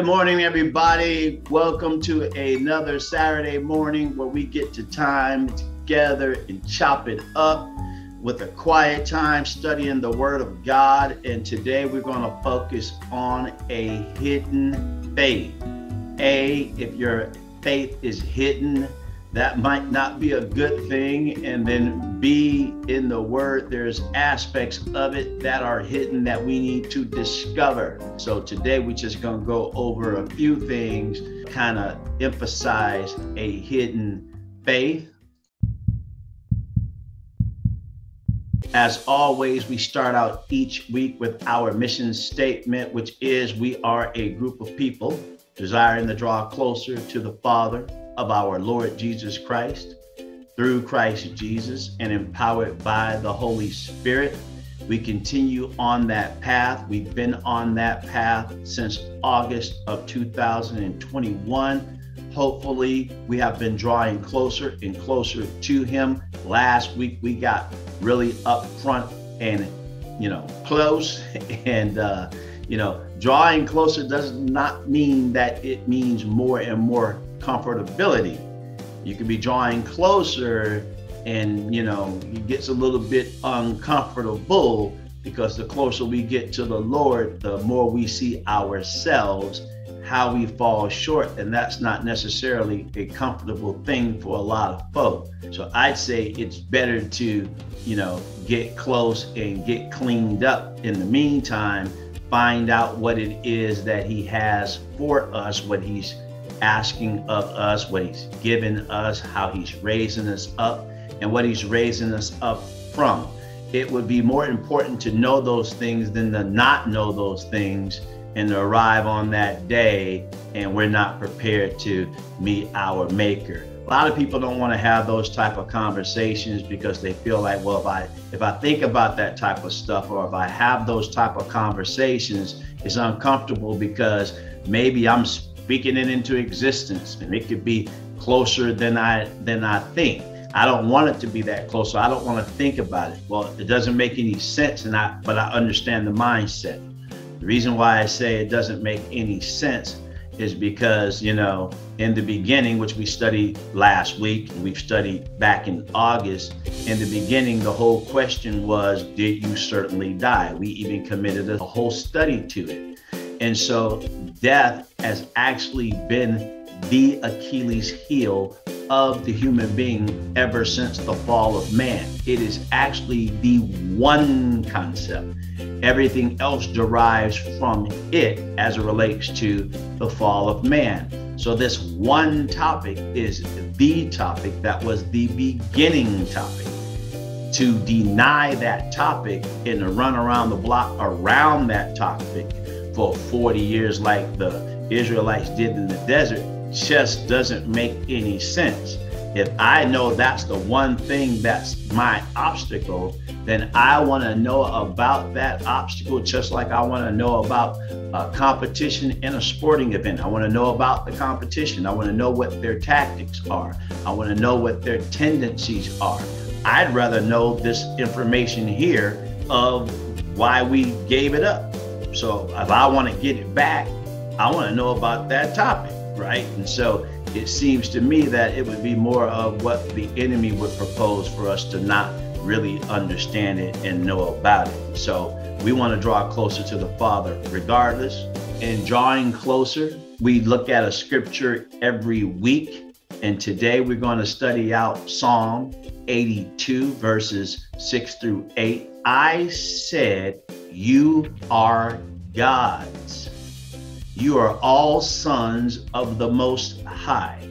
Good morning, everybody. Welcome to another Saturday morning where we get to time together and chop it up with a quiet time studying the Word of God. And today we're going to focus on a hidden faith. A, if your faith is hidden, that might not be a good thing. And then B, in the word, there's aspects of it that are hidden that we need to discover. So today we're just going to go over a few things, kind of emphasize a hidden faith. As always, we start out each week with our mission statement, which is we are a group of people desiring to draw closer to the Father of our Lord Jesus Christ through Christ Jesus and empowered by the Holy Spirit. We continue on that path. We've been on that path since August of 2021. Hopefully, we have been drawing closer and closer to Him. Last week, we got really up front and, you know, close. And, uh, you know, drawing closer does not mean that it means more and more comfortability. You can be drawing closer and, you know, it gets a little bit uncomfortable because the closer we get to the Lord, the more we see ourselves, how we fall short. And that's not necessarily a comfortable thing for a lot of folk. So I'd say it's better to, you know, get close and get cleaned up in the meantime, find out what it is that He has for us, what He's asking of us, what He's given us, how He's raising us up, and what He's raising us up from. It would be more important to know those things than to not know those things and to arrive on that day and we're not prepared to meet our Maker. A lot of people don't want to have those type of conversations because they feel like, well, if I if I think about that type of stuff or if I have those type of conversations, it's uncomfortable because maybe I'm speaking it into existence and it could be closer than I than I think. I don't want it to be that close, so I don't want to think about it. Well, it doesn't make any sense, and I but I understand the mindset. The reason why I say it doesn't make any sense is because you know in the beginning, which we studied last week, and we've studied back in August. In the beginning, the whole question was, did you certainly die? We even committed a whole study to it. And so death has actually been the Achilles heel of the human being ever since the fall of man. It is actually the one concept. Everything else derives from it as it relates to the fall of man. So, this one topic is the topic that was the beginning topic. To deny that topic and to run around the block around that topic for 40 years, like the Israelites did in the desert, just doesn't make any sense. If I know that's the one thing that's my obstacle, then I want to know about that obstacle just like I want to know about a competition in a sporting event. I want to know about the competition. I want to know what their tactics are. I want to know what their tendencies are. I'd rather know this information here of why we gave it up. So if I want to get it back, I want to know about that topic, right? And so it seems to me that it would be more of what the enemy would propose for us to not really understand it and know about it. So we want to draw closer to the Father regardless. In drawing closer, we look at a scripture every week. And today we're going to study out Psalm 82, verses 6 through 8. I said, You are gods. You are all sons of the Most High,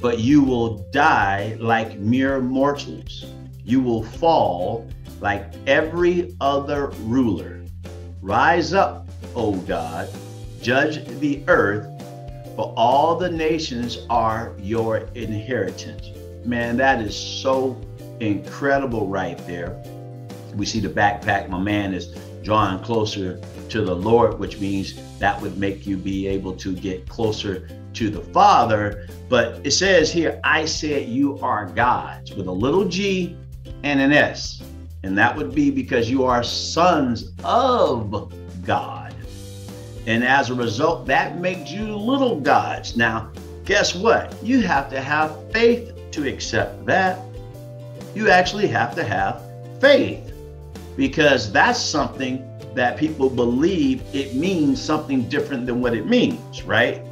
but you will die like mere mortals. You will fall like every other ruler. Rise up, O God, judge the earth, for all the nations are your inheritance. Man, that is so incredible right there. We see the backpack, my man is drawing closer to the Lord, which means that would make you be able to get closer to the Father. But it says here, I said you are gods with a little g and an S. And that would be because you are sons of God. And as a result, that makes you little gods. Now, guess what? You have to have faith to accept that. You actually have to have faith because that's something that people believe it means something different than what it means, right?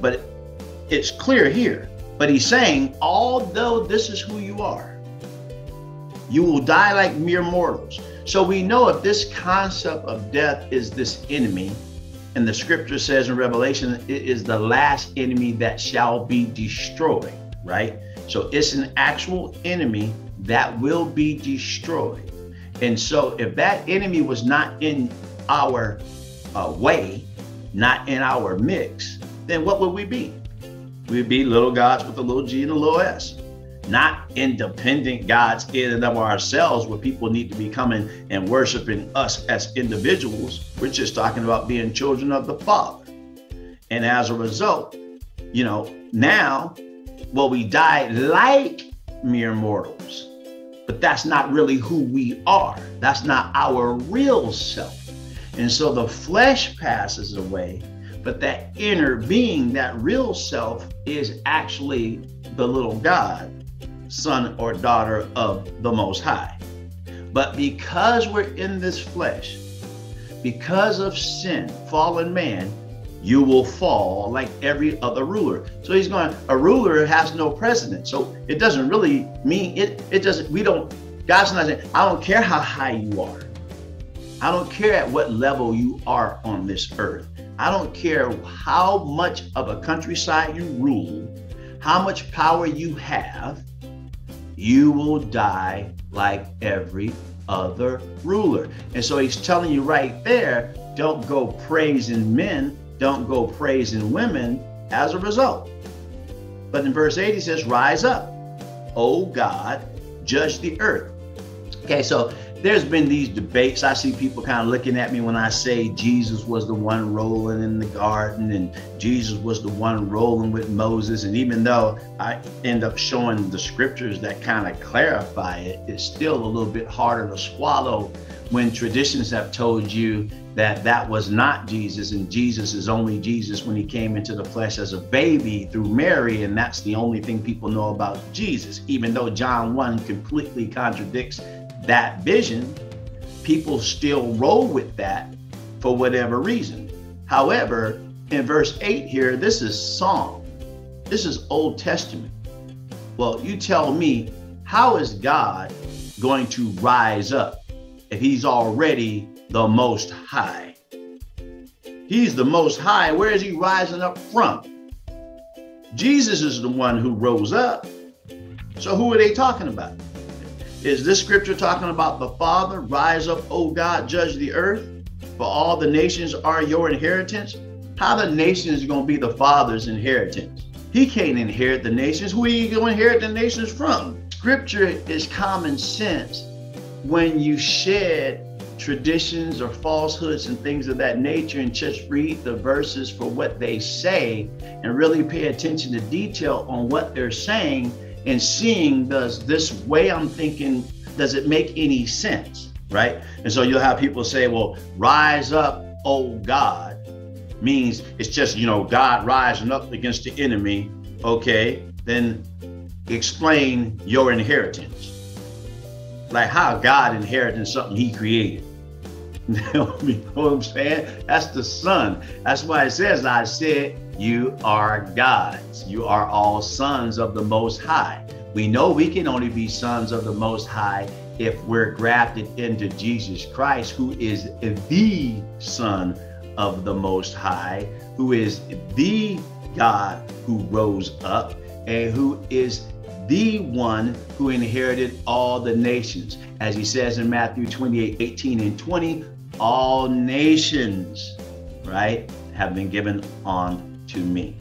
But it's clear here. But he's saying, although this is who you are, you will die like mere mortals. So we know if this concept of death is this enemy, and the scripture says in Revelation, it is the last enemy that shall be destroyed, right? So it's an actual enemy that will be destroyed. And so if that enemy was not in our uh, way, not in our mix, then what would we be? We'd be little gods with a little g and a little s not independent gods in and of ourselves where people need to be coming and worshiping us as individuals. We're just talking about being children of the Father. And as a result, you know, now, well, we die like mere mortals, but that's not really who we are. That's not our real self. And so the flesh passes away, but that inner being, that real self, is actually the little God son or daughter of the Most High. But because we're in this flesh, because of sin, fallen man, you will fall like every other ruler. So he's going, a ruler has no precedent. So it doesn't really mean it, it doesn't, we don't, God's not saying, I don't care how high you are. I don't care at what level you are on this earth. I don't care how much of a countryside you rule, how much power you have you will die like every other ruler. And so he's telling you right there don't go praising men, don't go praising women as a result. But in verse 8, he says, Rise up, O God, judge the earth. Okay, so there's been these debates. I see people kind of looking at me when I say Jesus was the one rolling in the garden and Jesus was the one rolling with Moses. And even though I end up showing the scriptures that kind of clarify it, it's still a little bit harder to swallow when traditions have told you that that was not Jesus and Jesus is only Jesus when he came into the flesh as a baby through Mary and that's the only thing people know about Jesus even though John 1 completely contradicts that vision, people still roll with that for whatever reason. However, in verse 8 here, this is Psalm. This is Old Testament. Well, you tell me, how is God going to rise up if he's already the most high? He's the most high. Where is he rising up from? Jesus is the one who rose up. So who are they talking about? Is this scripture talking about the Father? Rise up, O God, judge the earth, for all the nations are your inheritance. How the nations going to be the Father's inheritance? He can't inherit the nations. Who are you going to inherit the nations from? Scripture is common sense when you shed traditions or falsehoods and things of that nature and just read the verses for what they say and really pay attention to detail on what they're saying and seeing does this way I'm thinking, does it make any sense? Right. And so you'll have people say, well, rise up, oh God, means it's just, you know, God rising up against the enemy. Okay. Then explain your inheritance. Like how God inherited something he created. you know what I'm saying? That's the son. That's why it says, I said, you are gods. You are all sons of the Most High. We know we can only be sons of the Most High if we're grafted into Jesus Christ, who is the Son of the Most High, who is the God who rose up, and who is the one who inherited all the nations. As he says in Matthew 28 18 and 20, all nations, right, have been given on to me.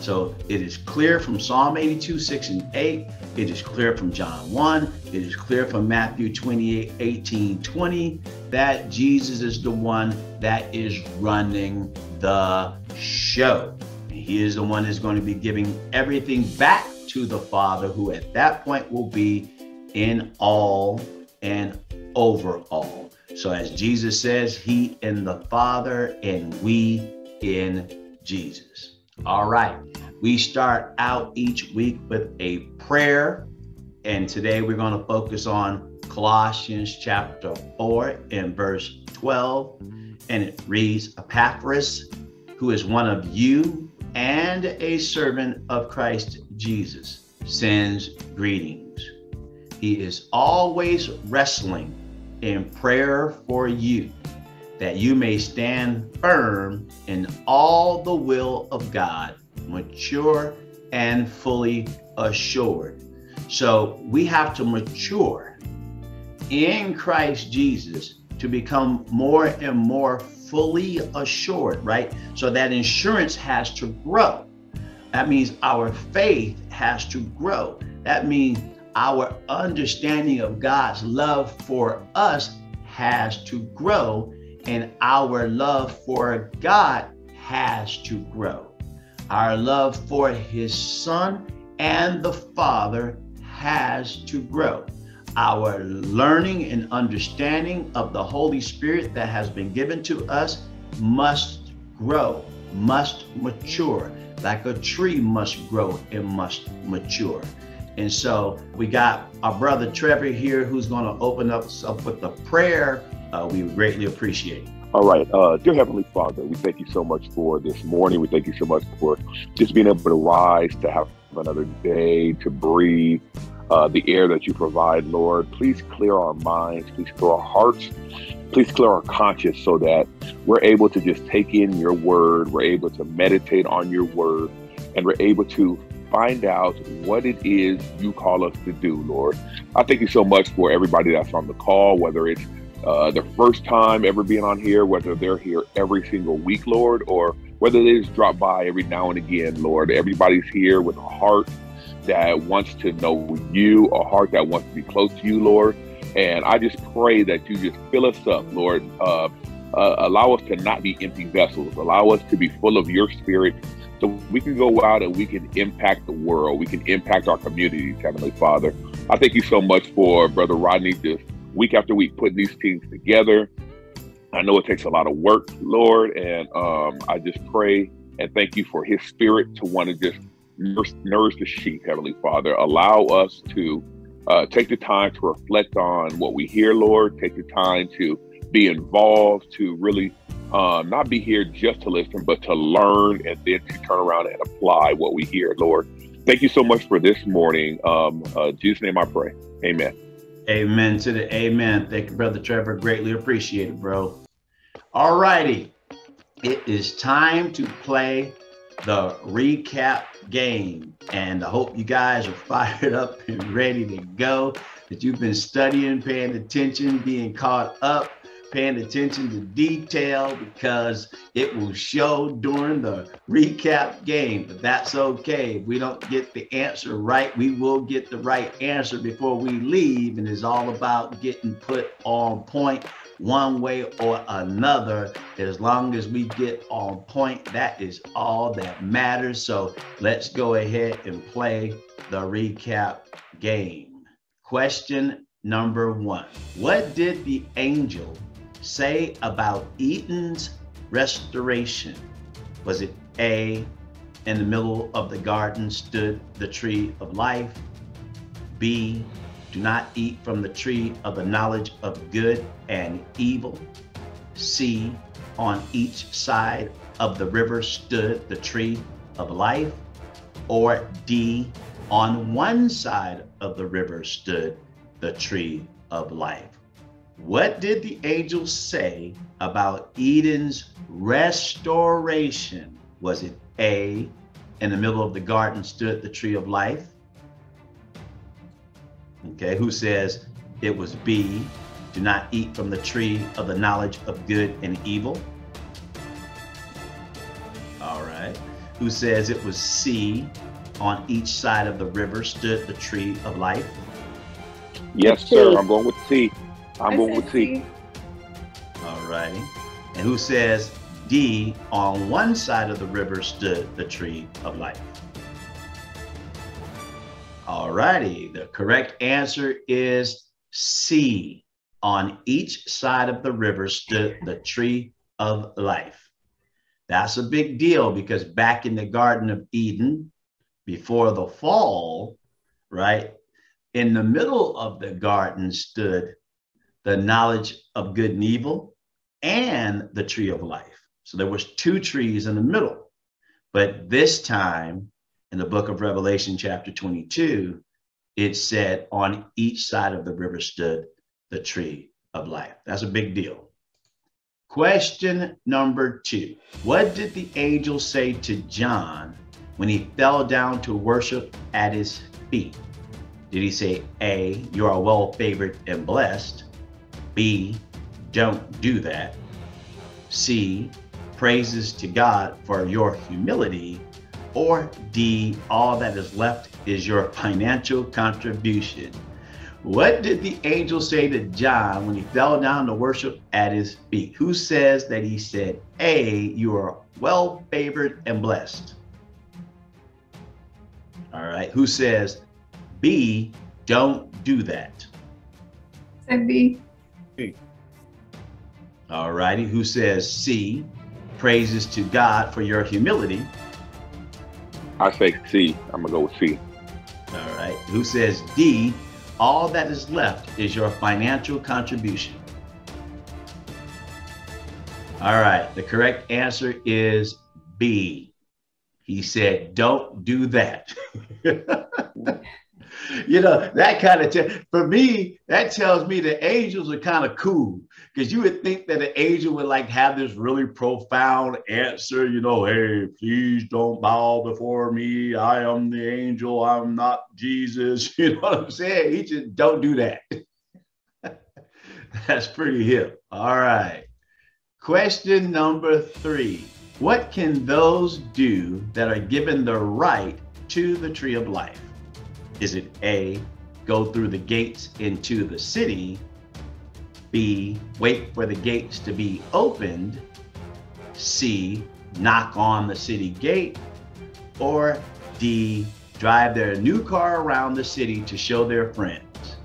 So it is clear from Psalm 82, 6 and 8. It is clear from John 1. It is clear from Matthew 28, 18, 20 that Jesus is the one that is running the show. He is the one that's going to be giving everything back to the Father, who at that point will be in all and over all. So as Jesus says, he and the Father and we in Jesus. All right. We start out each week with a prayer. And today we're going to focus on Colossians chapter 4 and verse 12. And it reads Epaphras, who is one of you and a servant of Christ Jesus, sends greetings. He is always wrestling in prayer for you, that you may stand firm in all the will of God, mature and fully assured. So we have to mature in Christ Jesus to become more and more fully assured, right? So that insurance has to grow. That means our faith has to grow. That means our understanding of God's love for us has to grow, and our love for God has to grow. Our love for His Son and the Father has to grow. Our learning and understanding of the Holy Spirit that has been given to us must grow, must mature. Like a tree must grow and must mature. And so we got our brother Trevor here who's going to open us up with a prayer. Uh, we greatly appreciate. All right. Uh, dear Heavenly Father, we thank you so much for this morning. We thank you so much for just being able to rise, to have another day, to breathe, uh, the air that you provide, Lord. Please clear our minds, please clear our hearts, please clear our conscience so that we're able to just take in your word, we're able to meditate on your word, and we're able to find out what it is you call us to do, Lord. I thank you so much for everybody that's on the call, whether it's uh, the first time ever being on here, whether they're here every single week, Lord, or whether they just drop by every now and again, Lord. Everybody's here with a heart that wants to know you, a heart that wants to be close to you, Lord. And I just pray that you just fill us up, Lord. Uh, uh, allow us to not be empty vessels. Allow us to be full of your spirit so we can go out and we can impact the world. We can impact our communities, Heavenly Father. I thank you so much for Brother Rodney just week after week putting these teams together. I know it takes a lot of work, Lord, and um, I just pray and thank you for his spirit to want to just nurse, nourish the sheep, Heavenly Father. Allow us to uh, take the time to reflect on what we hear, Lord. Take the time to be involved, to really uh, not be here just to listen, but to learn and then to turn around and apply what we hear, Lord. Thank you so much for this morning. Um, uh, Jesus' name I pray. Amen. Amen to the amen. Thank you, Brother Trevor. Greatly appreciate it, bro. All righty. It is time to play the recap game. And I hope you guys are fired up and ready to go, that you've been studying, paying attention, being caught up paying attention to detail because it will show during the recap game. But that's okay. If we don't get the answer right, we will get the right answer before we leave. And it's all about getting put on point one way or another. As long as we get on point, that is all that matters. So let's go ahead and play the recap game. Question number one What did the angel say about Eden's restoration? Was it A, in the middle of the garden stood the tree of life? B, do not eat from the tree of the knowledge of good and evil? C, on each side of the river stood the tree of life? Or D, on one side of the river stood the tree of life? What did the angel say about Eden's restoration? Was it A, in the middle of the garden stood the tree of life? Okay, who says it was B, do not eat from the tree of the knowledge of good and evil? All right. Who says it was C, on each side of the river stood the tree of life? Yes, sir. I'm going with C. I'm going with C. All righty. And who says D, on one side of the river stood the tree of life? All righty. The correct answer is C. On each side of the river stood the tree of life. That's a big deal because back in the Garden of Eden, before the fall, right, in the middle of the garden stood the knowledge of good and evil and the tree of life. So there was two trees in the middle. But this time in the book of Revelation chapter 22, it said on each side of the river stood the tree of life. That's a big deal. Question number two What did the angel say to John when he fell down to worship at his feet? Did he say, A, you are well favored and blessed? B, don't do that? C, praises to God for your humility? Or D, all that is left is your financial contribution? What did the angel say to John when he fell down to worship at his feet? Who says that he said, A, you are well favored and blessed? All right. Who says, B, don't do that? Said B. All righty. Who says C, praises to God for your humility? I say C. I'm gonna go with C. All right. Who says D, all that is left is your financial contribution? All right. The correct answer is B. He said, don't do that. you know, that kind of, te- for me, that tells me the angels are kind of cool because you would think that an angel would like have this really profound answer, you know, hey, please don't bow before me. I am the angel. I'm not Jesus. You know what I'm saying? He just don't do that. That's pretty hip. All right. Question number three. What can those do that are given the right to the tree of life? Is it A, go through the gates into the city? B, wait for the gates to be opened? C, knock on the city gate? Or D, drive their new car around the city to show their friends?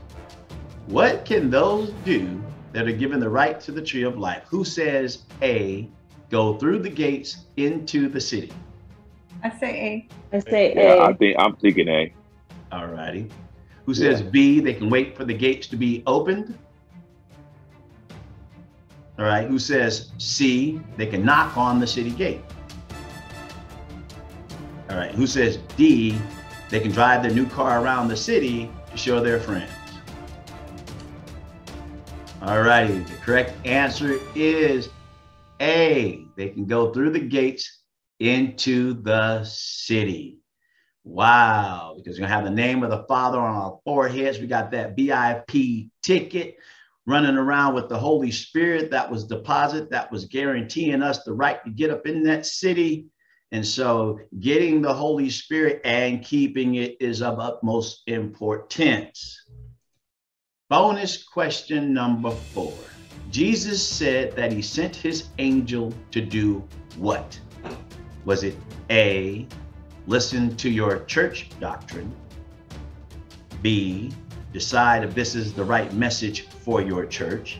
What can those do that are given the right to the tree of life? Who says A, go through the gates into the city? I say A. I say A. Yeah, A. I think I'm thinking A. All righty. Who says B, they can wait for the gates to be opened? All right. Who says C, they can knock on the city gate? All right. Who says D, they can drive their new car around the city to show their friends? All righty. The correct answer is A, they can go through the gates into the city. Wow, because we're gonna have the name of the Father on our foreheads. We got that VIP ticket running around with the Holy Spirit that was deposit that was guaranteeing us the right to get up in that city. And so getting the Holy Spirit and keeping it is of utmost importance. Bonus question number four. Jesus said that he sent his angel to do what? Was it A, listen to your church doctrine. B, decide if this is the right message for your church.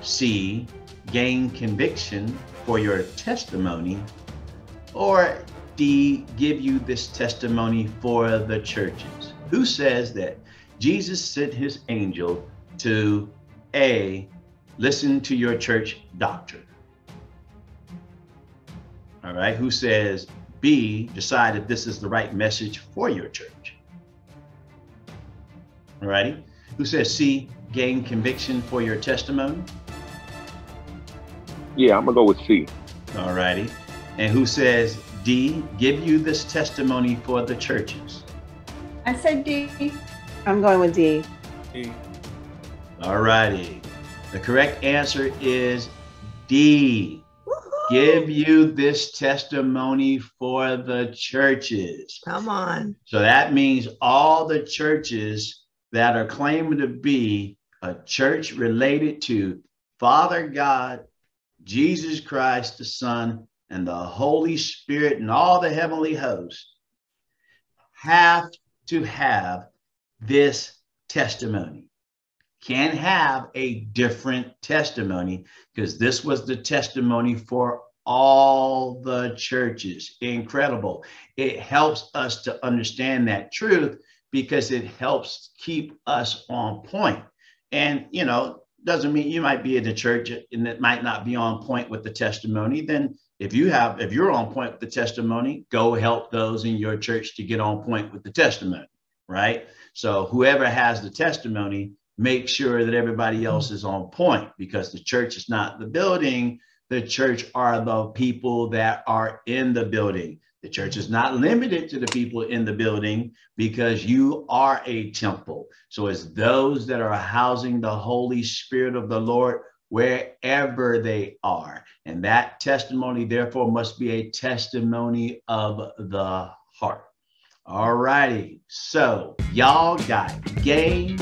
C, gain conviction for your testimony. Or D, give you this testimony for the churches. Who says that Jesus sent his angel to A, listen to your church doctrine? All right. Who says B, decide if this is the right message for your church. All righty. Who says C, gain conviction for your testimony? Yeah, I'm gonna go with C. Alrighty. And who says D, give you this testimony for the churches? I said D. I'm going with D. All righty. The correct answer is D. Give you this testimony for the churches. Come on. So that means all the churches that are claiming to be a church related to Father God, Jesus Christ, the Son, and the Holy Spirit, and all the heavenly hosts have to have this testimony. Can have a different testimony because this was the testimony for all the churches. Incredible. It helps us to understand that truth because it helps keep us on point. And, you know, doesn't mean you might be in the church and it might not be on point with the testimony. Then if you have, if you're on point with the testimony, go help those in your church to get on point with the testimony, right? So whoever has the testimony, make sure that everybody mm-hmm. else is on point because the church is not the building. The church are the people that are in the building. The church is not limited to the people in the building because you are a temple. So it's those that are housing the Holy Spirit of the Lord wherever they are. And that testimony, therefore, must be a testimony of the heart. All righty. So y'all got game.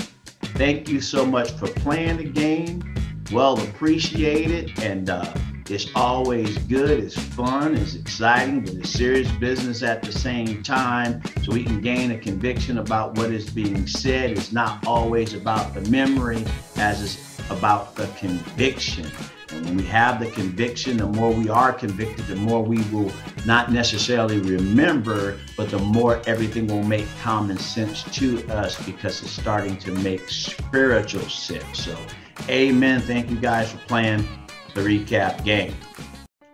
Thank you so much for playing the game. Well appreciated. And uh, it's always good, it's fun, it's exciting, but it's serious business at the same time. So we can gain a conviction about what is being said. It's not always about the memory as it's about the conviction. And when we have the conviction, the more we are convicted, the more we will not necessarily remember, but the more everything will make common sense to us because it's starting to make spiritual sense. So, amen. Thank you guys for playing the recap game.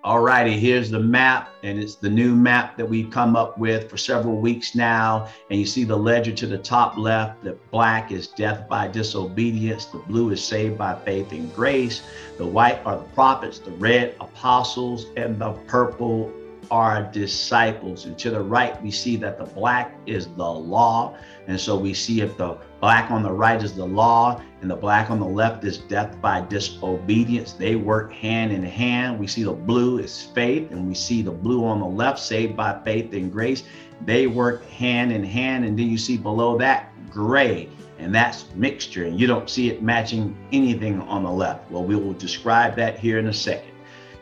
All righty, here's the map, and it's the new map that we've come up with for several weeks now. And you see the ledger to the top left. The black is death by disobedience. The blue is saved by faith and grace. The white are the prophets. The red, apostles. And the purple are disciples. And to the right, we see that the black is the law. And so we see if the black on the right is the law and the black on the left is death by disobedience. They work hand in hand. We see the blue is faith, and we see the blue on the left, saved by faith and grace. They work hand in hand. And then you see below that gray, and that's mixture. And you don't see it matching anything on the left. Well, we will describe that here in a second.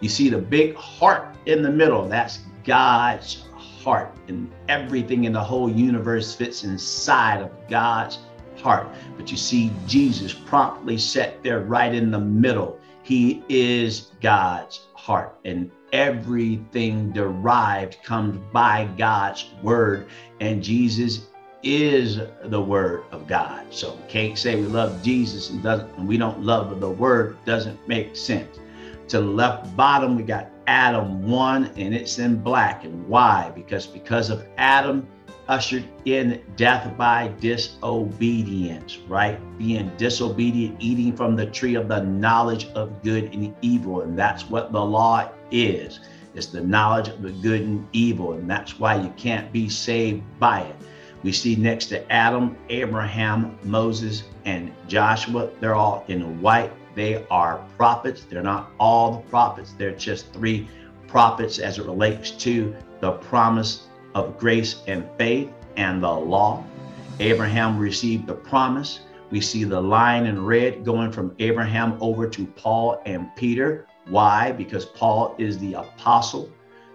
You see the big heart in the middle, that's God's heart. And everything in the whole universe fits inside of God's heart. But you see Jesus promptly set there right in the middle. He is God's heart. And everything derived comes by God's word. And Jesus is the word of God. So we can't say we love Jesus and doesn't and we don't love the word doesn't make sense. To the left bottom, we got Adam 1, and it's in black. And why? Because because of Adam ushered in death by disobedience, right? Being disobedient, eating from the tree of the knowledge of good and evil. And that's what the law is. It's the knowledge of the good and evil. And that's why you can't be saved by it. We see next to Adam, Abraham, Moses, and Joshua. They're all in white they are prophets. They're not all the prophets, they're just three prophets as it relates to the promise of grace and faith and the law. Abraham received the promise. We see the line in red going from Abraham over to Paul and Peter. Why? Because Paul is the apostle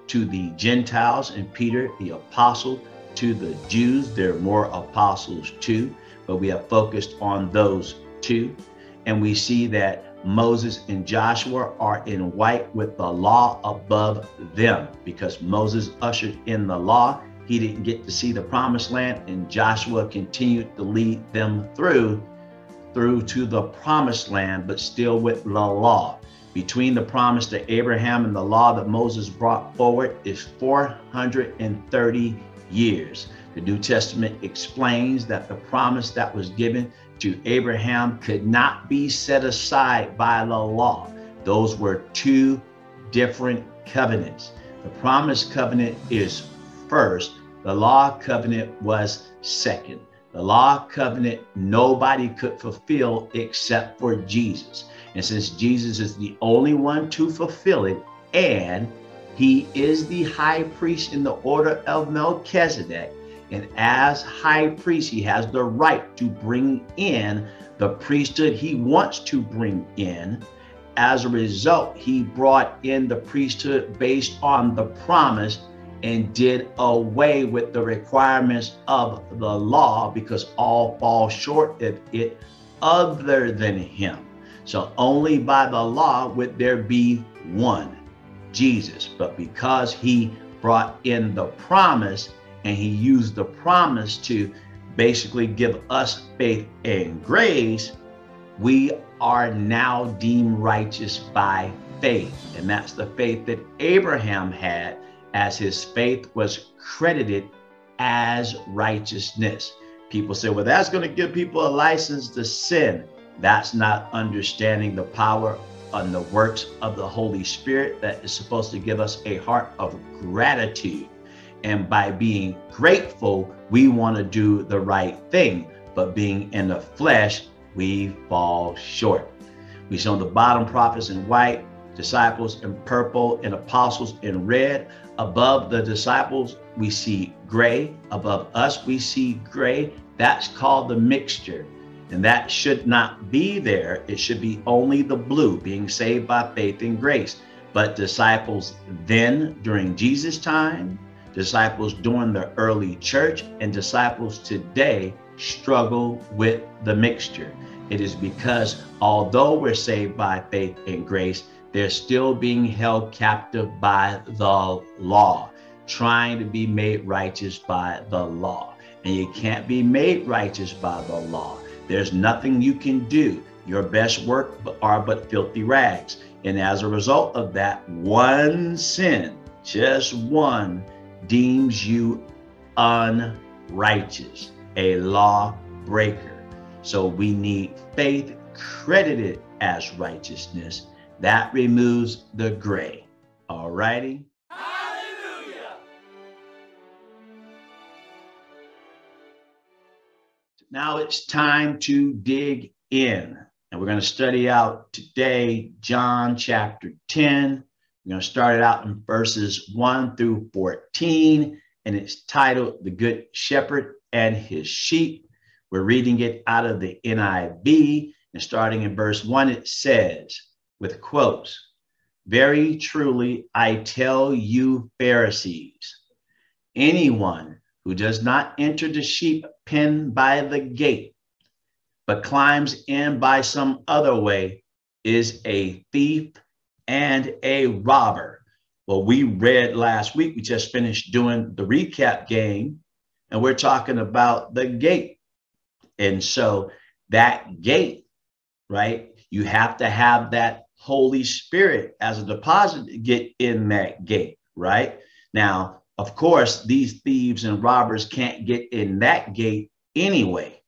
to the Gentiles and Peter, the apostle to the Jews. There are more apostles too, but we have focused on those two. And we see that Moses and Joshua are in white with the law above them because Moses ushered in the law. He didn't get to see the promised land, and Joshua continued to lead them through through to the promised land, but still with the law. Between the promise to Abraham and the law that Moses brought forward is 430 years. The New Testament explains that the promise that was given to Abraham could not be set aside by the law. Those were two different covenants. The promise covenant is first, the law covenant was second. The law covenant nobody could fulfill except for Jesus. And since Jesus is the only one to fulfill it, and he is the high priest in the order of Melchizedek, and as high priest, he has the right to bring in the priesthood he wants to bring in. As a result, he brought in the priesthood based on the promise and did away with the requirements of the law because all fall short of it other than him. So only by the law would there be one. Jesus. But because he brought in the promise and he used the promise to basically give us faith and grace, we are now deemed righteous by faith. And that's the faith that Abraham had, as his faith was credited as righteousness. People say, well, that's going to give people a license to sin. That's not understanding the power and the works of the Holy Spirit that is supposed to give us a heart of gratitude. And by being grateful, we want to do the right thing. But being in the flesh, we fall short. We show the bottom prophets in white, disciples in purple, and apostles in red. Above the disciples, we see gray. Above us, we see gray. That's called the mixture. And that should not be there. It should be only the blue, being saved by faith and grace. But disciples then, during Jesus' time, disciples during the early church, and disciples today struggle with the mixture. It is because although we're saved by faith and grace, they're still being held captive by the law, trying to be made righteous by the law. And you can't be made righteous by the law. There's nothing you can do. Your best work are but filthy rags. And as a result of that, one sin, just one, deems you unrighteous, a law breaker. So we need faith credited as righteousness. That removes the gray. All righty. Now it's time to dig in. And we're going to study out today John chapter 10. We're going to start it out in verses 1 through 14. And it's titled The Good Shepherd and His Sheep. We're reading it out of the NIV. And starting in verse 1, it says, with quotes, Very truly, I tell you, Pharisees, anyone who does not enter the sheep pen by the gate, but climbs in by some other way, is a thief and a robber. Well, we read last week, we just finished doing the recap game, and we're talking about the gate. And so that gate, right? You have to have that Holy Spirit as a deposit to get in that gate, right? Now, of course, these thieves and robbers can't get in that gate anyway.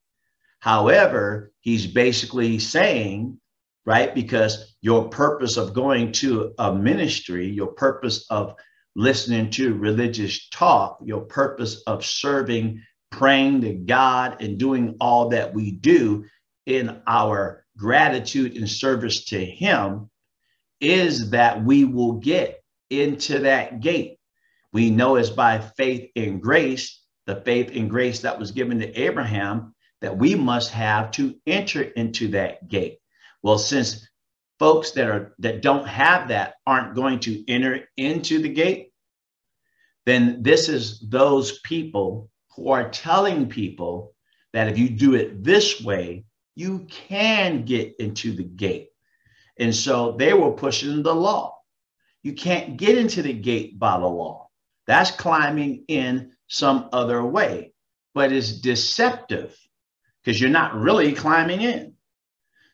However, he's basically saying, right, because your purpose of going to a ministry, your purpose of listening to religious talk, your purpose of serving, praying to God, and doing all that we do in our gratitude and service to Him is that we will get into that gate. We know it's by faith in grace, the faith and grace that was given to Abraham, that we must have to enter into that gate. Well, since folks that are that don't have that aren't going to enter into the gate, then this is those people who are telling people that if you do it this way, you can get into the gate. And so they were pushing the law. You can't get into the gate by the law. That's climbing in some other way, but it's deceptive because you're not really climbing in.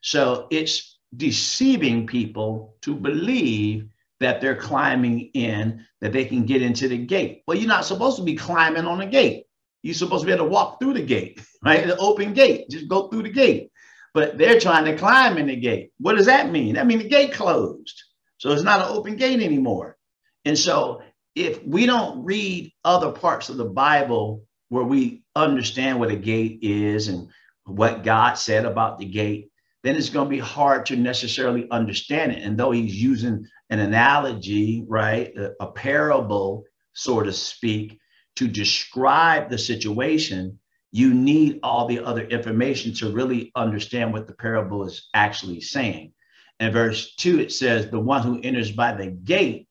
So it's deceiving people to believe that they're climbing in, that they can get into the gate. Well, you're not supposed to be climbing on a gate. You're supposed to be able to walk through the gate, right? The open gate, just go through the gate. But they're trying to climb in the gate. What does that mean? That means the gate closed. So it's not an open gate anymore. And so if we don't read other parts of the Bible where we understand what a gate is and what God said about the gate, then it's going to be hard to necessarily understand it. And though he's using an analogy, right, a, a parable, so to speak, to describe the situation, you need all the other information to really understand what the parable is actually saying. In verse 2, it says, The one who enters by the gate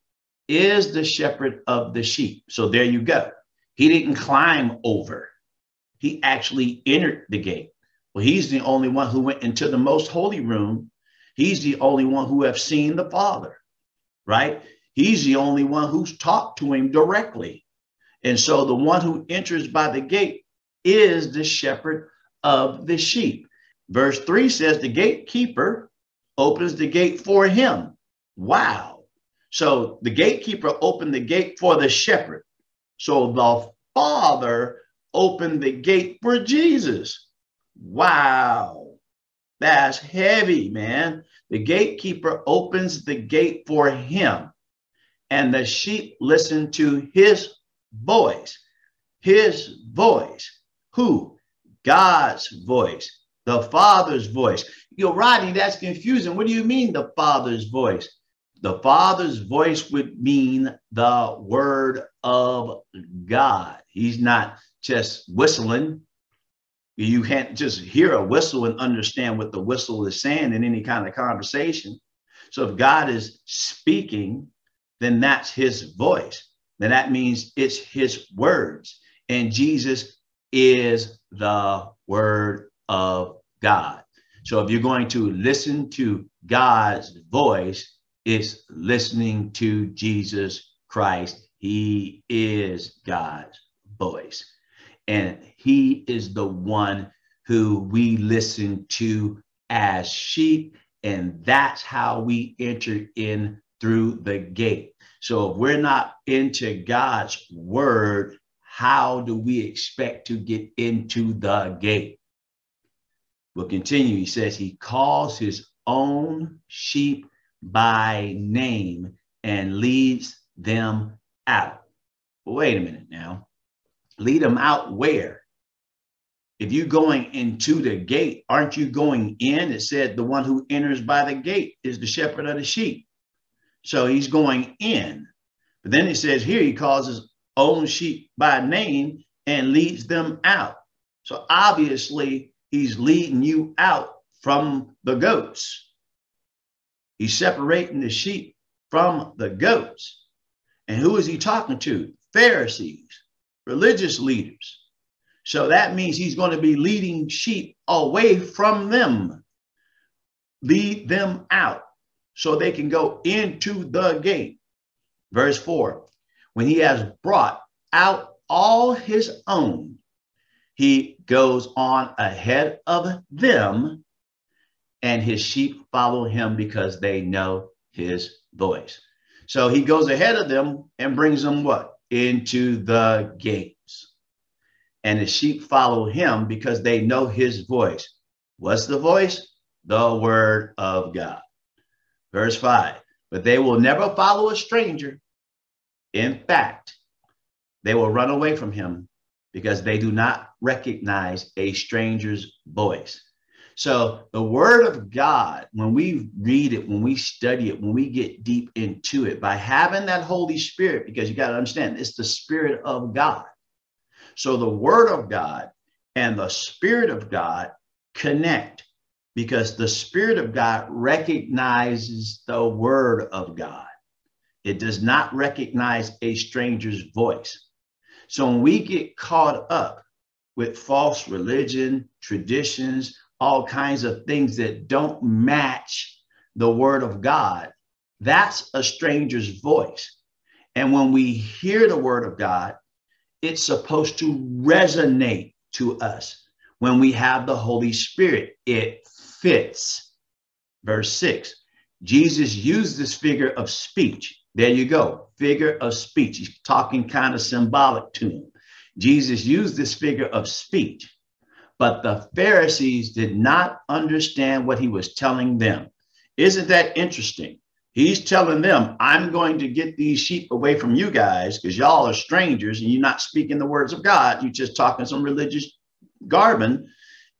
is the shepherd of the sheep. So there you go. He didn't climb over, he actually entered the gate. Well, he's the only one who went into the most holy room. He's the only one who have seen the Father, right? He's the only one who's talked to him directly. And so the one who enters by the gate is the shepherd of the sheep. Verse 3 says the gatekeeper opens the gate for him. Wow. So the gatekeeper opened the gate for the shepherd. So the Father opened the gate for Jesus. Wow. That's heavy, man. The gatekeeper opens the gate for him, and the sheep listen to his voice. His voice. Who? God's voice, the Father's voice. You're Rodney, that's confusing. What do you mean, the Father's voice? The Father's voice would mean the Word of God. He's not just whistling. You can't just hear a whistle and understand what the whistle is saying in any kind of conversation. So if God is speaking, then that's his voice. Then that means it's his words. And Jesus is the word of God. So if you're going to listen to God's voice, it's listening to Jesus Christ. He is God's voice. And he is the one who we listen to as sheep. And that's how we enter in through the gate. So if we're not into God's word, how do we expect to get into the gate? We'll continue. He says he calls his own sheep by name and leads them out. wait a minute now. Lead them out where? If you're going into the gate, aren't you going in? It said the one who enters by the gate is the shepherd of the sheep. So he's going in. But then he says here he calls his own sheep by name and leads them out. So obviously, he's leading you out from the goats. He's separating the sheep from the goats. And who is he talking to? Pharisees, religious leaders. So that means he's going to be leading sheep away from them, lead them out so they can go into the gate. Verse 4 when he has brought out all his own, he goes on ahead of them, and his sheep follow him because they know his voice. So he goes ahead of them and brings them what? Into the gates. And the sheep follow him because they know his voice. What's the voice? The word of God. Verse 5 But they will never follow a stranger in fact, they will run away from him because they do not recognize a stranger's voice. So, the word of God, when we read it, when we study it, when we get deep into it, by having that Holy Spirit, because you got to understand, it's the Spirit of God. So, the word of God and the Spirit of God connect because the Spirit of God recognizes the word of God. It does not recognize a stranger's voice. So when we get caught up with false religion, traditions, all kinds of things that don't match the word of God, that's a stranger's voice. And when we hear the word of God, it's supposed to resonate to us. When we have the Holy Spirit, it fits. Verse six Jesus used this figure of speech there you go. Figure of speech. He's talking kind of symbolic to him. Jesus used this figure of speech, but the Pharisees did not understand what he was telling them. Isn't that interesting? He's telling them, I'm going to get these sheep away from you guys because y'all are strangers and you're not speaking the words of God. You're just talking some religious garbin.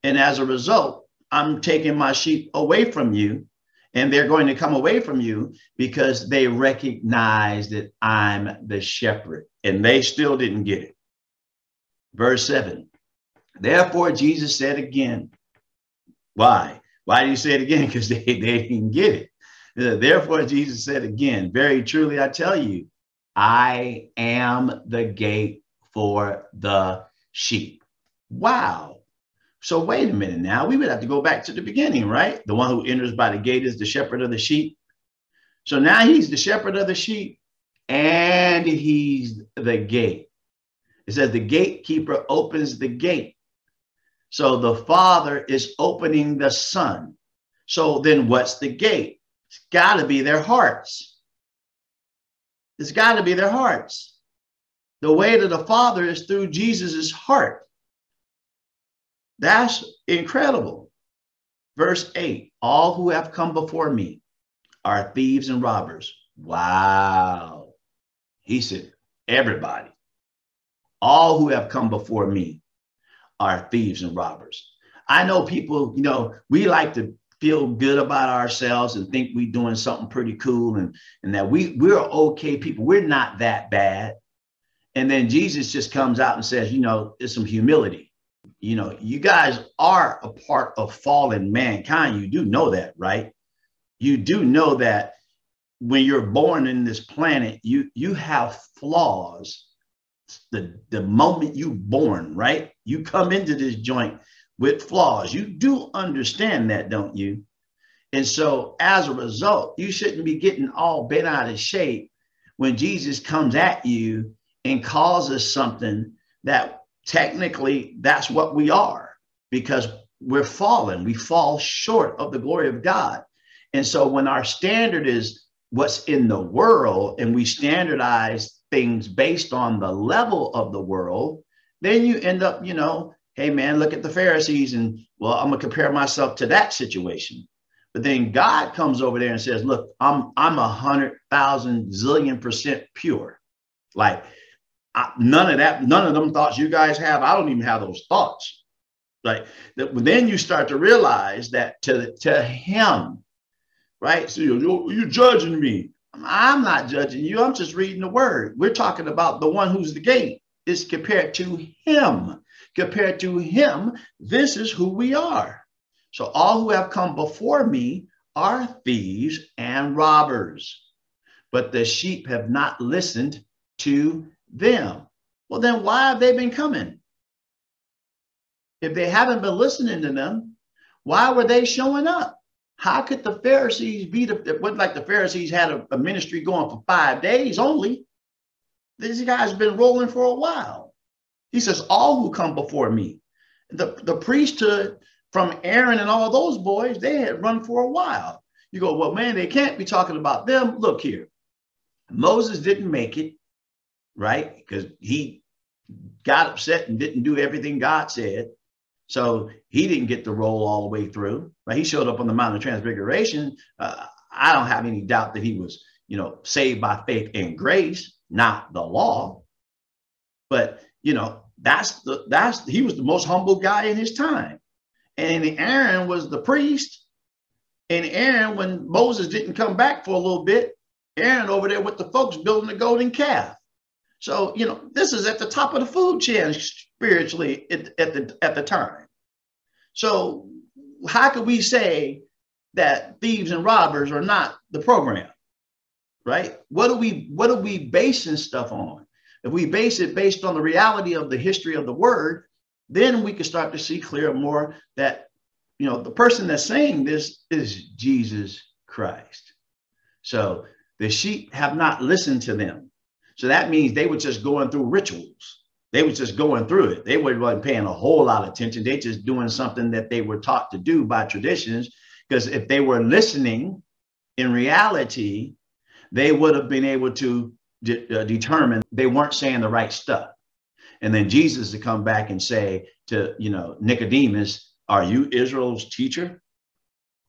And as a result, I'm taking my sheep away from you and they're going to come away from you because they recognize that I'm the shepherd. And they still didn't get it. Verse 7 Therefore, Jesus said again, Why? Why do you say it again? Because they, they didn't get it. Uh, therefore, Jesus said again, Very truly, I tell you, I am the gate for the sheep. Wow. So wait a minute now. We would have to go back to the beginning, right? The one who enters by the gate is the shepherd of the sheep. So now he's the shepherd of the sheep. and he's the gate. It says the gatekeeper opens the gate. So the Father is opening the Son. So then what's the gate? It's got to be their hearts. It's got to be their hearts. The way to the Father is through Jesus's heart. That's incredible. Verse 8 All who have come before me are thieves and robbers. Wow. He said, Everybody, all who have come before me are thieves and robbers. I know people, you know, we like to feel good about ourselves and think we're doing something pretty cool and, and that we, we're okay people. We're not that bad. And then Jesus just comes out and says, you know, it's some humility. You know, you guys are a part of fallen mankind. You do know that, right? You do know that when you're born in this planet, you you have flaws. The the moment you born, right? You come into this joint with flaws. You do understand that, don't you? And so as a result, you shouldn't be getting all bent out of shape when Jesus comes at you and calls us something that technically that's what we are because we're fallen. We fall short of the glory of God. And so when our standard is what's in the world and we standardize things based on the level of the world, then you end up, you know, hey man, look at the Pharisees and well, I'm gonna compare myself to that situation. But then God comes over there and says, look, I'm I'm a hundred thousand zillion percent pure. Like I, none of that, none of them thoughts you guys have. I don't even have those thoughts. Like that, then you start to realize that to, to him, right? So you're, you're judging me. I'm not judging you. I'm just reading the word. We're talking about the one who's the gate. Is compared to him. Compared to him, this is who we are. So all who have come before me are thieves and robbers, but the sheep have not listened to them. Well, then why have they been coming? If they haven't been listening to them, why were they showing up? How could the Pharisees be the, it wasn't like the Pharisees had a, a ministry going for five days only. These guys been rolling for a while. He says, all who come before me, the, the priesthood from Aaron and all those boys, they had run for a while. You go, well, man, they can't be talking about them. Look here. Moses didn't make it right? Because he got upset and didn't do everything God said. So he didn't get the role all the way through. but He showed up on the Mount of Transfiguration. Uh, I don't have any doubt that he was, you know, saved by faith and grace, not the law. But you know, that's the that's he was the most humble guy in his time. And Aaron was the priest. And Aaron, when Moses didn't come back for a little bit, Aaron over there with the folks building the golden calf. So, you know, this is at the top of the food chain spiritually at, at, the at the time. So how could we say that thieves and robbers are not the program? Right? What do we what are we basing stuff on? If we base it based on the reality of the history of the word, then we can start to see clear more that you know the person that's saying this is Jesus Christ. So the sheep have not listened to them. So that means they were just going through rituals. They were just going through it. They weren't paying a whole lot of attention. They just doing something that they were taught to do by traditions. Because if they were listening in reality, they would have been able to de- uh, determine they weren't saying the right stuff. And then Jesus to come back and say to, you know, Nicodemus, are you Israel's teacher?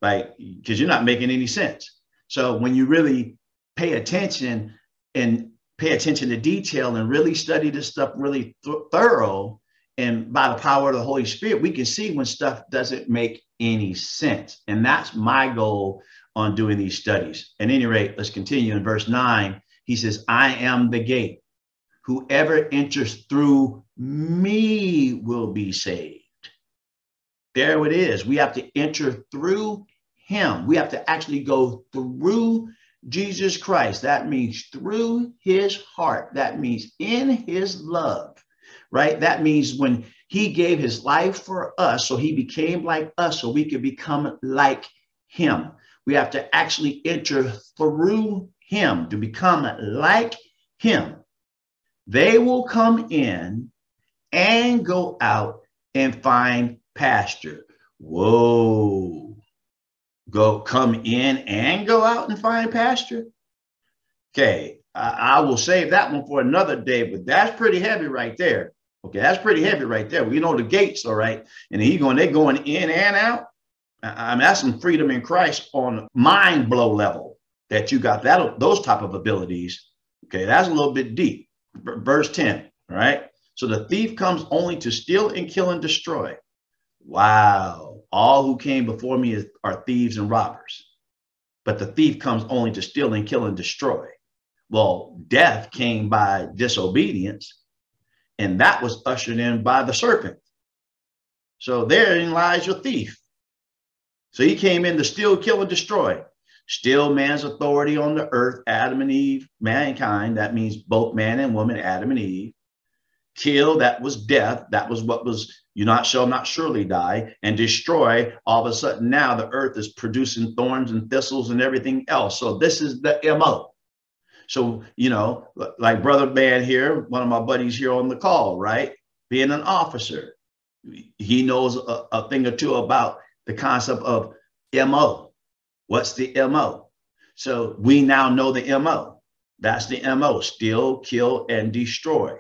Like, because you're not making any sense. So when you really pay attention and pay attention to detail and really study this stuff really th- thorough. And by the power of the holy spirit we can see when stuff doesn't make any sense. And that's my goal on doing these studies. At any rate let's continue. In verse 9 he says i am the gate. Whoever enters through me will be saved. There it is. We have to enter through him. We have to actually go through Jesus Christ. That means through his heart. That means in his love, right? That means when he gave his life for us, so he became like us, so we could become like him. We have to actually enter through him to become like him, they will come in and go out and find pasture. Whoa. Go come in and go out and find pasture. Okay, I, I will save that one for another day, but that's pretty heavy right there. Okay, that's pretty heavy right there. We know the gates, all right. And he going, they're going in and out. I, I'm asking freedom in Christ on mind blow level that you got that those type of abilities. Okay, that's a little bit deep. Verse 10, right? So the thief comes only to steal and kill and destroy. Wow. All who came before me are thieves and robbers. But the thief comes only to steal and kill and destroy. Well, death came by disobedience, and that was ushered in by the serpent. So therein lies your thief. So he came in to steal, kill, and destroy. Steal man's authority on the earth, Adam and Eve, mankind. That means both man and woman, Adam and Eve. Kill, that was death. That was what was, you not shall not surely die. And destroy, all of a sudden now the earth is producing thorns and thistles and everything else. So this is the MO. So, you know, like Brother Man here, one of my buddies here on the call, right? Being an officer, he knows a, a thing or two about the concept of MO. What's the MO? So we now know the MO. That's the MO steal, kill, and destroy.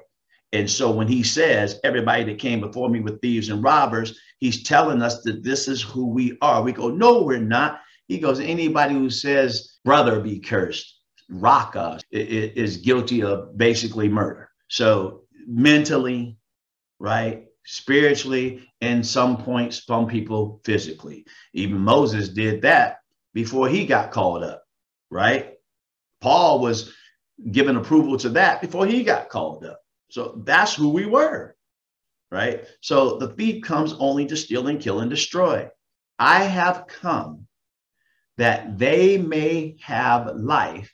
And so when he says, everybody that came before me with thieves and robbers, he's telling us that this is who we are. We go, no, we're not. He goes, anybody who says, brother be cursed, Raca is guilty of basically murder. So mentally, right? Spiritually, and some points, some people physically. Even Moses did that before he got called up, right? Paul was given approval to that before he got called up. So that's who we were, right? So the thief comes only to steal and kill and destroy. I have come that they may have life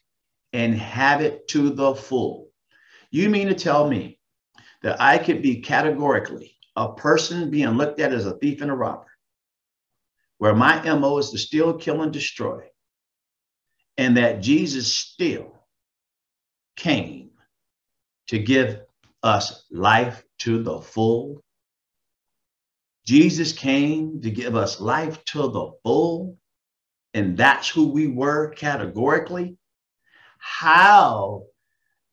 and have it to the full. You mean to tell me that I could be categorically a person being looked at as a thief and a robber, where my MO is to steal, kill, and destroy, and that Jesus still came to give us life to the full? Jesus came to give us life to the full, and that's who we were categorically. How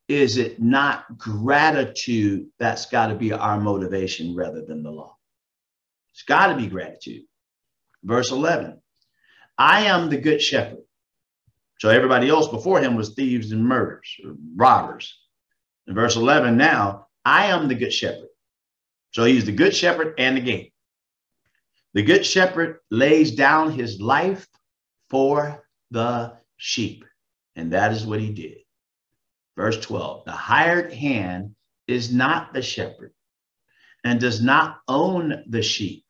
is it not gratitude that's got to be our motivation rather than the law? It's got to be gratitude. Verse 11 I am the good shepherd. So everybody else before him was thieves and murderers, robbers. In verse 11, now I am the good shepherd. So he's the good shepherd and the gate. The good shepherd lays down his life for the sheep. And that is what he did. Verse 12 The hired hand is not the shepherd and does not own the sheep.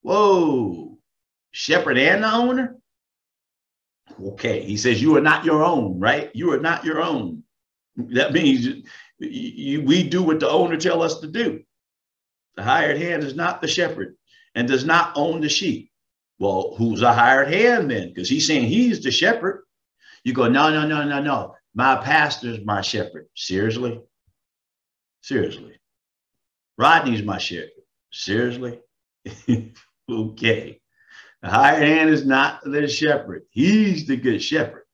Whoa, shepherd and the owner? Okay, he says, You are not your own, right? You are not your own. That means you, we do what the owner tell us to do. The hired hand is not the shepherd and does not own the sheep. Well, who's a hired hand then? Because he's saying he's the shepherd. You go, no, no, no, no, no. My pastor's my shepherd. Seriously? Seriously. Rodney's my shepherd. Seriously? okay. The hired hand is not the shepherd. He's the good shepherd.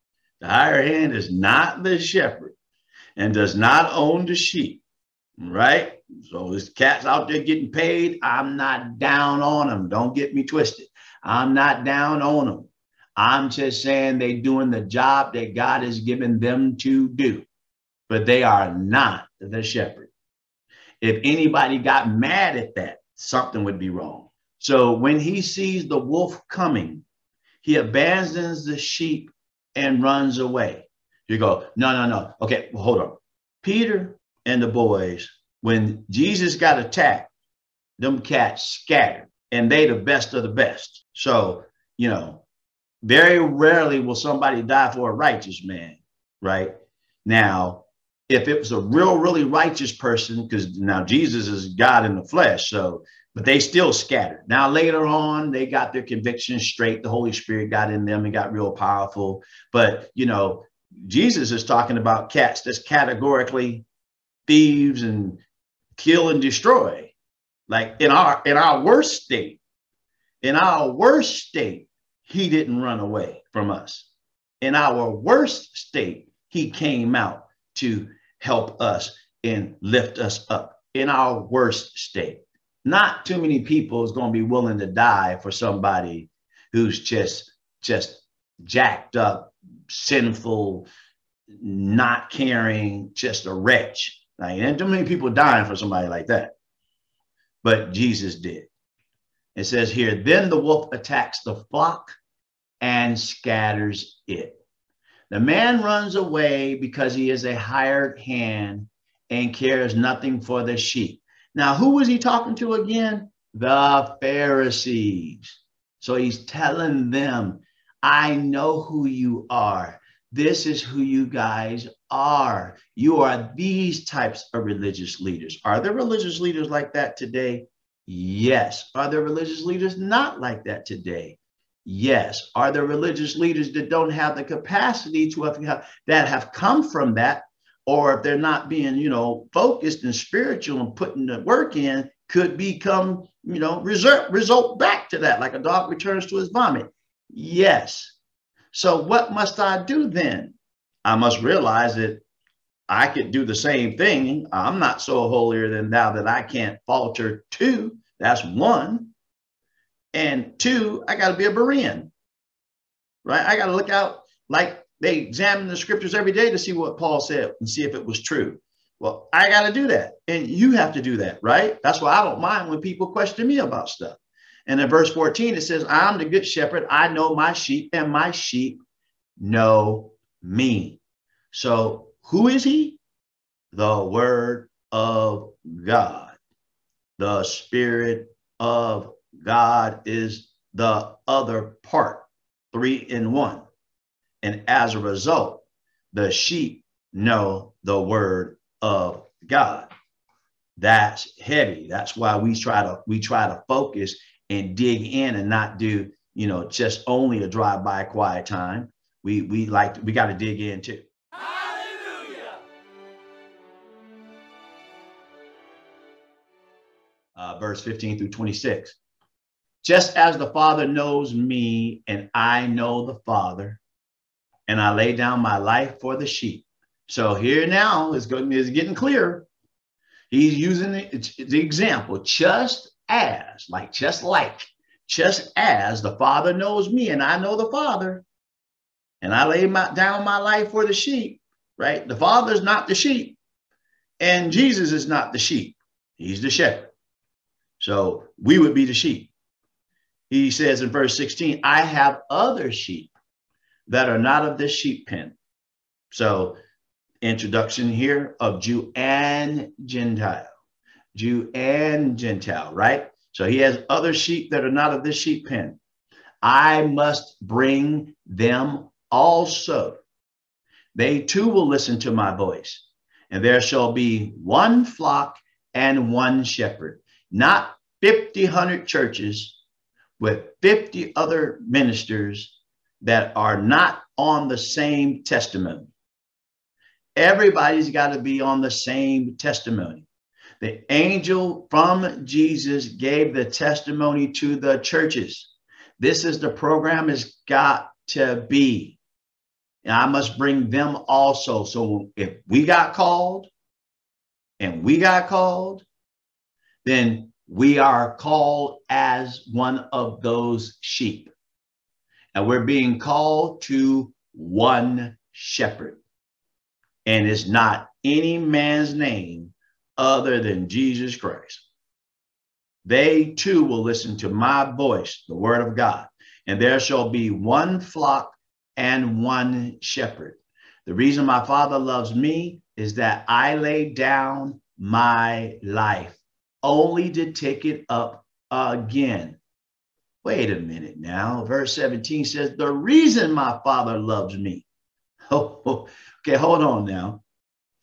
The hired hand is not the shepherd and does not own the sheep. Right? So this cat's out there getting paid. I'm not down on them. Don't get me twisted. I'm not down on them. I'm just saying they're doing the job that God has given them to do, but they are not the shepherd. If anybody got mad at that, something would be wrong. So when he sees the wolf coming, he abandons the sheep and runs away. You go, no, no, no. Okay, well, hold on. Peter and the boys, when Jesus got attacked, them cats scattered and they the best of the best. So, you know, very rarely will somebody die for a righteous man, right? Now, if it was a real, really righteous person, because now Jesus is God in the flesh, so but they still scattered. Now, later on, they got their convictions straight. The Holy Spirit got in them and got real powerful. But you know, Jesus is talking about cats that's categorically thieves and kill and destroy. Like in our in our worst state, in our worst state, he didn't run away from us. In our worst state, he came out to help us and lift us up in our worst state. Not too many people is going to be willing to die for somebody who's just just jacked up, sinful, not caring, just a wretch. Like, and too many people dying for somebody like that. But Jesus did. It says here, then the wolf attacks the flock and scatters it. The man runs away because he is a hired hand and cares nothing for the sheep. Now, who was he talking to again? The Pharisees. So he's telling them, I know who you are. This is who you guys are. You are these types of religious leaders. Are there religious leaders like that today? Yes. Are there religious leaders not like that today? Yes. Are there religious leaders that don't have the capacity to have that have come from that? Or if they're not being, you know, focused and spiritual and putting the work in, could become, you know, result, result back to that, like a dog returns to his vomit. Yes. So what must I do then? I must realize that I could do the same thing. I'm not so holier than thou that I can't falter too. That's one. And two, I got to be a Berean, right? I got to look out like they examine the scriptures every day to see what Paul said and see if it was true. Well, I got to do that. And you have to do that, right? That's why I don't mind when people question me about stuff. And in verse 14, it says, I'm the good shepherd. I know my sheep, and my sheep know me. So, who is he? The word of God. The spirit of God is the other part, three in one. And as a result, the sheep know the word of God. That's heavy. That's why we try to we try to focus and dig in and not do, you know, just only a drive-by quiet time. We we like we got to dig in too. Hallelujah. Uh, verse 15 through 26. Just as the Father knows me and I know the Father, and I lay down my life for the sheep. So here now is, getting clear. He's using the, the example, just as, like, just like, just as the Father knows me and I know the Father, and I lay my, down my life for the sheep, right? The Father's not the sheep, and Jesus is not the sheep. He's the shepherd. So we would be the sheep. He says in verse 16, I have other sheep that are not of this sheep pen. So, introduction here of Jew and Gentile. Jew and Gentile, right? So he has other sheep that are not of this sheep pen. I must bring them also. They too will listen to my voice, and there shall be one flock and one shepherd, not 50, 100 churches with 50 other ministers that are not on the same testimony. Everybody's got to be on the same testimony. The angel from Jesus gave the testimony to the churches. This is the program has got to be. And I must bring them also. So if we got called and we got called, then we are called as one of those sheep. And we're being called to one shepherd. And it's not any man's name other than Jesus Christ. They too will listen to my voice, the word of God, and there shall be one flock and one shepherd. The reason my father loves me is that I lay down my life only to take it up again. Wait a minute now. Verse 17 says, The reason my father loves me. Oh, okay, hold on now.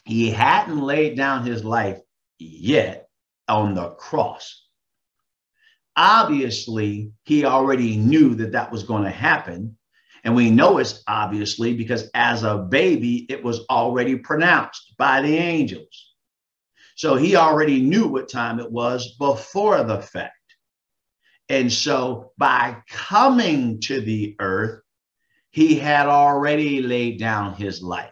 He hadn't laid down his life yet on the cross. Obviously, he already knew that that was going to happen. And we know it's obviously because as a baby, it was already pronounced by the angels. So he already knew what time it was before the fact. And so by coming to the earth, he had already laid down his life.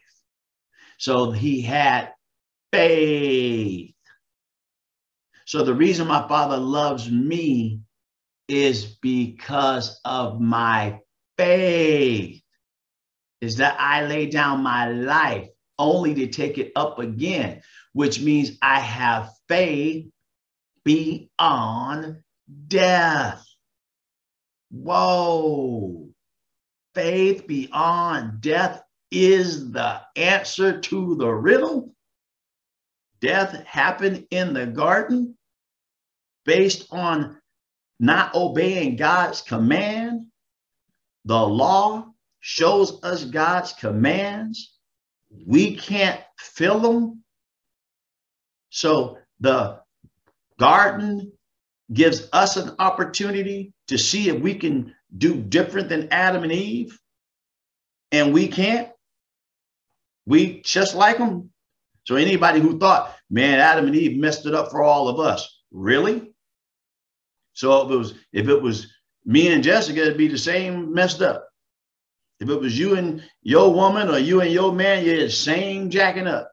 So he had faith. So the reason my father loves me is because of my faith, is that I lay down my life only to take it up again, which means I have faith beyond death. Whoa. Faith beyond death is the answer to the riddle. Death happened in the garden based on not obeying God's command. The law shows us God's commands. We can't fill them. So the garden gives us an opportunity to see if we can do different than Adam and Eve. And we can't. We just like them. So anybody who thought, man, Adam and Eve messed it up for all of us, really? So if it was if it was me and Jessica, it'd be the same messed up. If it was you and your woman or you and your man, you're the same jacking up.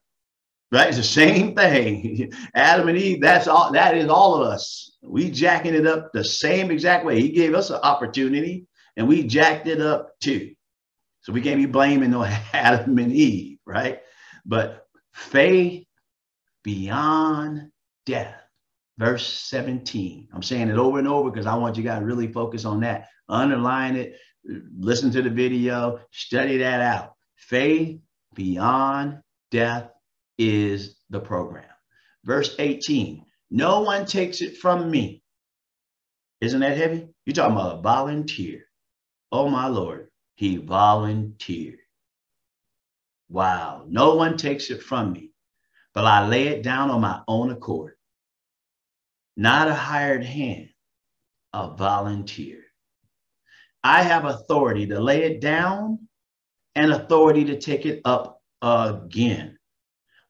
Right? It's the same thing. Adam and Eve, that's all that is all of us. We jacking it up the same exact way. He gave us an opportunity and we jacked it up too. So we can't be blaming no Adam and Eve, right? But faith beyond death verse 17. I'm saying it over and over because I want you guys to really focus on that. Underline it, listen to the video, study that out. Faith beyond death is the program. Verse 18 No one takes it from me. Isn't that heavy? You're talking about a volunteer. Oh, my Lord, he volunteered. Wow, no one takes it from me, but I lay it down on my own accord not a hired hand, a volunteer. I have authority to lay it down and authority to take it up again.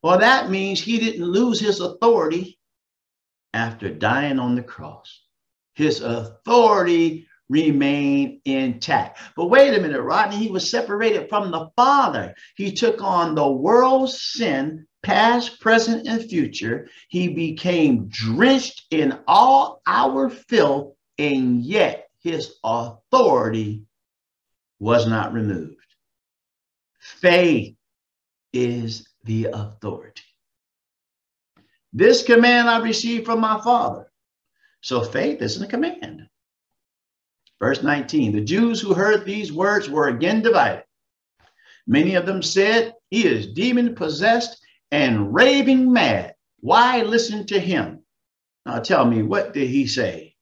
Well, that means he didn't lose his authority after dying on the cross. His authority remained intact. But wait a minute, Rodney, he was separated from the Father. He took on the world's sin past, present, and future. He became drenched in all our filth, and yet his authority was not removed. Faith is the authority. This command I received from my Father. So faith isn't a command. Verse 19 The Jews who heard these words were again divided. Many of them said, He is demon possessed and raving mad. Why listen to him? Now tell me, what did he say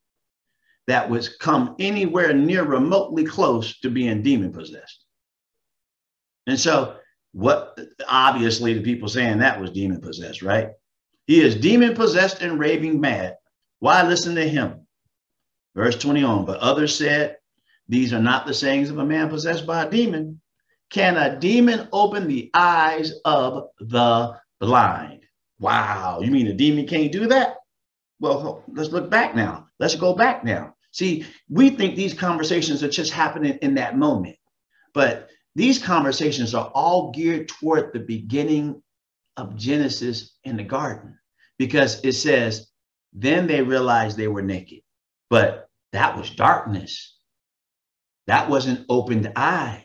that was come anywhere near remotely close to being demon possessed? And so, what obviously the people saying that was demon possessed, right? He is demon possessed and raving mad. Why listen to him? Verse 20 on, but others said, These are not the sayings of a man possessed by a demon. Can a demon open the eyes of the blind? Wow, you mean a demon can't do that? Well, let's look back now. Let's go back now. See, we think these conversations are just happening in that moment, but these conversations are all geared toward the beginning of Genesis in the garden because it says, then they realized they were naked. But that was darkness. That wasn't opened eyes.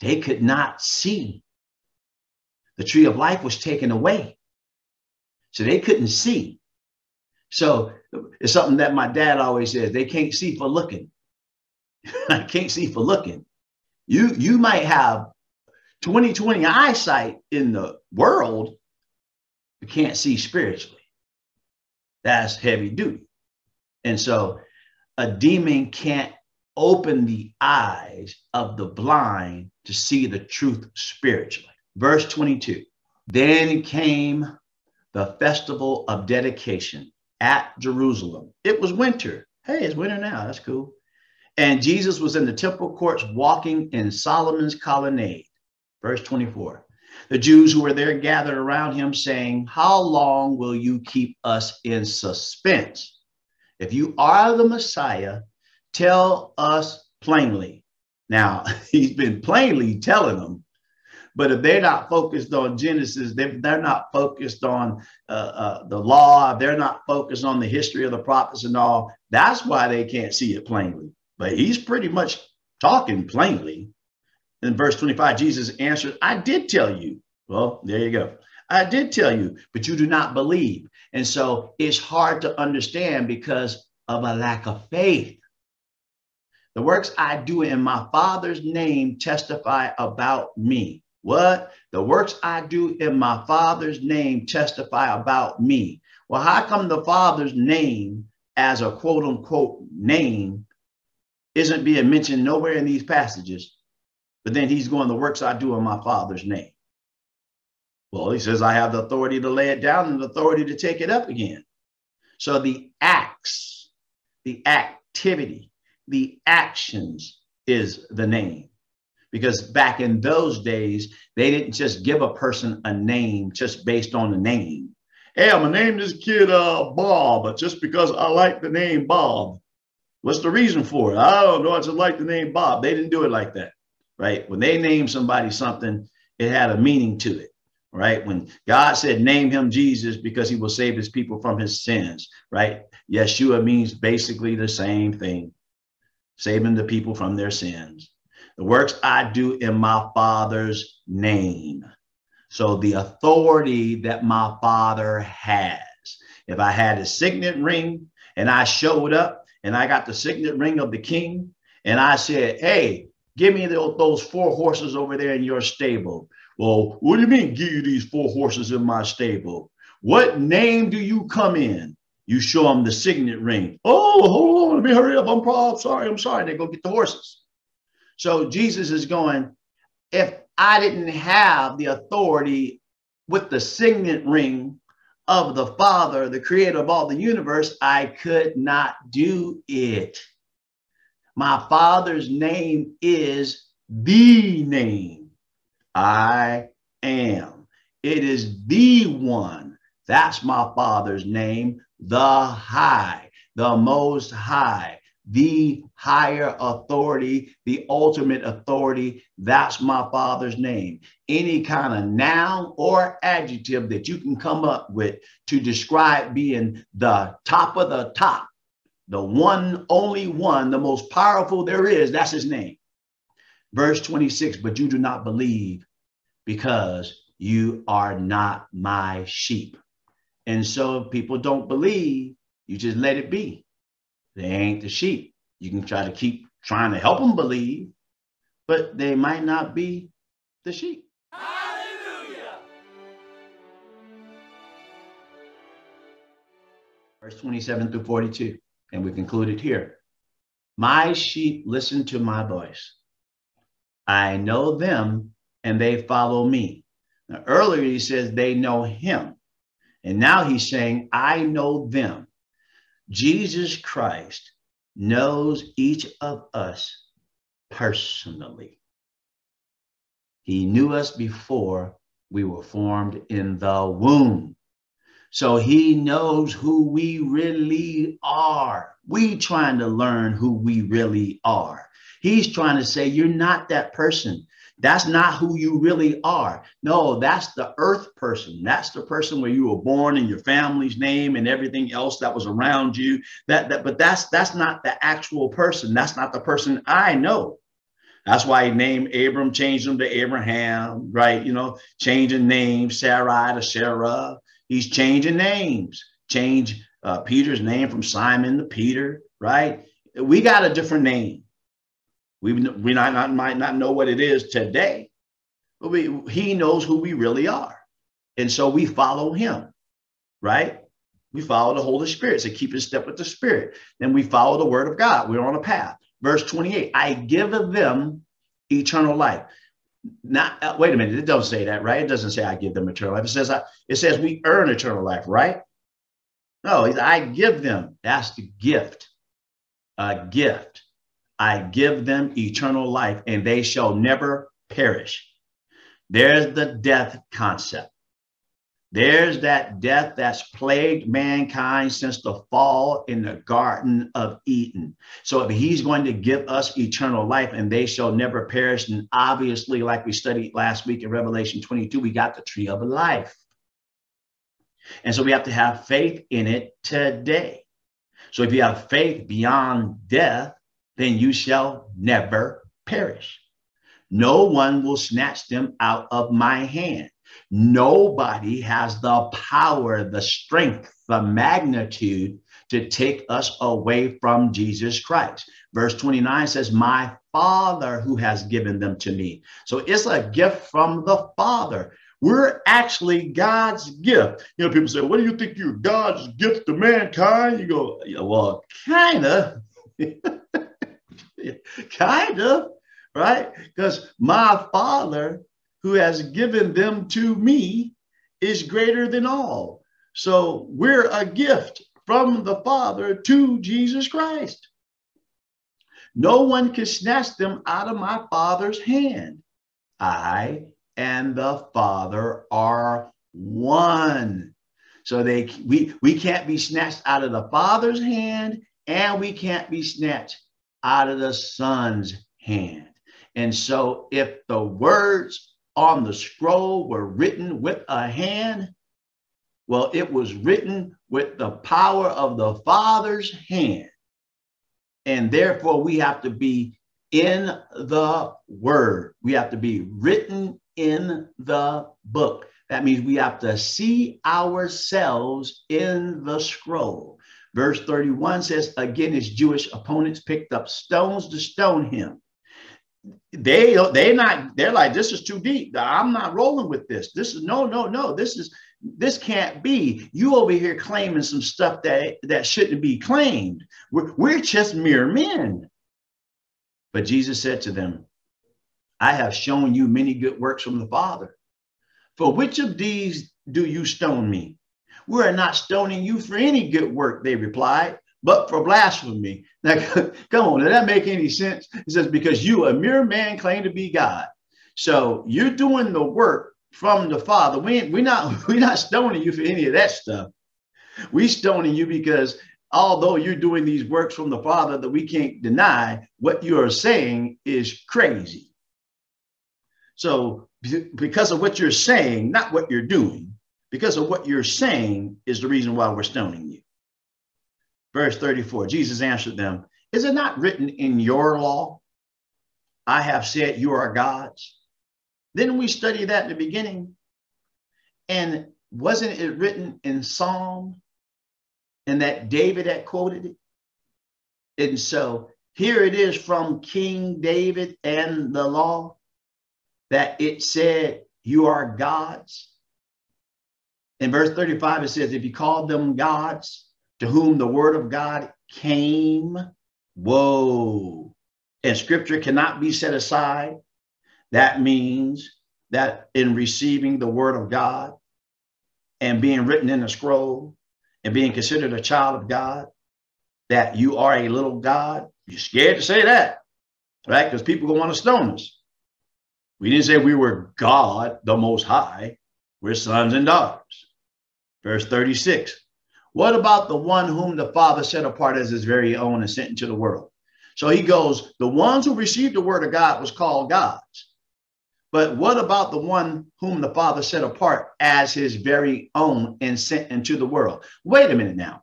They could not see. The tree of life was taken away. So they couldn't see. So it's something that my dad always says they can't see for looking. I can't see for looking. You, you might have 2020 eyesight in the world, but can't see spiritually. That's heavy duty. And so a demon can't open the eyes of the blind to see the truth spiritually. Verse 22 Then came the festival of dedication at Jerusalem. It was winter. Hey, it's winter now. That's cool. And Jesus was in the temple courts walking in Solomon's colonnade. Verse 24. The Jews who were there gathered around him, saying, How long will you keep us in suspense? If you are the Messiah, tell us plainly. Now, he's been plainly telling them, but if they're not focused on Genesis, they're, they're not focused on uh, uh, the law, they're not focused on the history of the prophets and all, that's why they can't see it plainly. But he's pretty much talking plainly. In verse 25, Jesus answered, I did tell you. Well, there you go. I did tell you, but you do not believe. And so it's hard to understand because of a lack of faith. The works I do in my Father's name testify about me. What? The works I do in my Father's name testify about me. Well, how come the Father's name as a quote unquote name isn't being mentioned nowhere in these passages? But then he's going, the works I do in my Father's name. Well, he says, I have the authority to lay it down and the authority to take it up again. So the acts, the activity, the actions is the name. Because back in those days, they didn't just give a person a name just based on the name. Hey, I'm gonna name this kid uh, Bob, but just because I like the name Bob. What's the reason for it? I don't know. I just like the name Bob. They didn't do it like that, right? When they named somebody something, it had a meaning to it right? When God said, name him Jesus because he will save his people from his sins, right? Yeshua means basically the same thing, saving the people from their sins. The works I do in my Father's name. So the authority that my Father has. If I had a signet ring and I showed up and I got the signet ring of the king and I said, hey, give me those four horses over there in your stable. Well, what do you mean give you these four horses in my stable? What name do you come in? You show them the signet ring. Oh, hold on, let me hurry up. I'm probably sorry. I'm sorry. They go get the horses. So Jesus is going, if I didn't have the authority with the signet ring of the Father, the creator of all the universe, I could not do it. My Father's name is the name. I am. It is the one. That's my Father's name, the high, the most high, the higher authority, the ultimate authority. That's my Father's name. Any kind of noun or adjective that you can come up with to describe being the top of the top, the one, only one, the most powerful there is, that's his name. Verse 26, but you do not believe because you are not my sheep. And so if people don't believe, you just let it be. They ain't the sheep. You can try to keep trying to help them believe, but they might not be the sheep. Hallelujah. Verse 27 through 42, and we concluded here. My sheep listen to my voice. I know them and they follow me. Now, earlier he says they know him. And now he's saying, I know them. Jesus Christ knows each of us personally. He knew us before we were formed in the womb. So he knows who we really are. We trying to learn who we really are. He's trying to say, you're not that person. That's not who you really are. No, that's the earth person. That's the person where you were born and your family's name and everything else that was around you. That, that but that's that's not the actual person. That's not the person I know. That's why he named Abram, changed him to Abraham, right? You know, changing names, Sarai to Sarah. He's changing names. Change uh, Peter's name from Simon to Peter, right? We got a different name. We, we not, not, might not know what it is today, but we, he knows who we really are. And so we follow him, right? We follow the Holy Spirit. So keep in step with the Spirit. Then we follow the word of God. We're on a path. Verse 28 I give them eternal life. Not uh, wait a minute, it doesn't say that, right? It doesn't say I give them eternal life. It says I, it says we earn eternal life, right? No, I give them. That's the gift. A gift I give them eternal life, and they shall never perish. There's the death concept. There's that death that's plagued mankind since the fall in the Garden of Eden. So if he's going to give us eternal life and they shall never perish, and obviously, like we studied last week in Revelation 22, we got the tree of life. And so we have to have faith in it today. So if you have faith beyond death, then you shall never perish. No one will snatch them out of my hand. Nobody has the power, the strength, the magnitude to take us away from Jesus Christ. Verse 29 says, My Father who has given them to me. So it's a gift from the Father. We're actually God's gift. You know, people say, What do you think you're God's gift to mankind? You go, yeah, Well, kind of. kind of, right? Because my Father who has given them to me is greater than all. So we're a gift from the Father to Jesus Christ. No one can snatch them out of my Father's hand. I and the Father are one. So they we we can't be snatched out of the Father's hand, and we can't be snatched out of the Son's hand. And so if the words on the scroll were written with a hand, well, it was written with the power of the Father's hand. And therefore, we have to be in the Word. We have to be written in the book. That means we have to see ourselves in the scroll. Verse 31 says, Again, his Jewish opponents picked up stones to stone him. They they not they're like this is too deep. I'm not rolling with this. This is no no no. This is this can't be. You over here claiming some stuff that that shouldn't be claimed. We're, we're just mere men. But jesus said to them i have shown you many good works from the father. For which of these do you stone me we are not stoning you for any good work they replied but for blasphemy. Now, come on, does that make any sense? It says, because you, a mere man, claim to be God. So you're doing the work from the Father. We, we're not we're not stoning you for any of that stuff. We stoning you because although you're doing these works from the Father that we can't deny, what you are saying is crazy. So because of what you're saying, not what you're doing, because of what you're saying is the reason why we're stoning you. Verse 34 Jesus answered them, Is it not written in your law? I have said you are gods. Didn't we study that in the beginning? And wasn't it written in Psalm and that David had quoted it? And so here it is from King David and the law that it said, You are gods. In verse 35, it says, If you call them gods, to whom the word of God came. Whoa. And scripture cannot be set aside. That means that in receiving the word of God and being written in a scroll and being considered a child of God, that you are a little God. You're scared to say that, right? Because people going want to stone us. We didn't say we were God, the Most High. We're sons and daughters. Verse 36 what about the one whom the Father set apart as his very own and sent into the world? So he goes, the ones who received the word of God was called gods. But what about the one whom the Father set apart as his very own and sent into the world? Wait a minute now.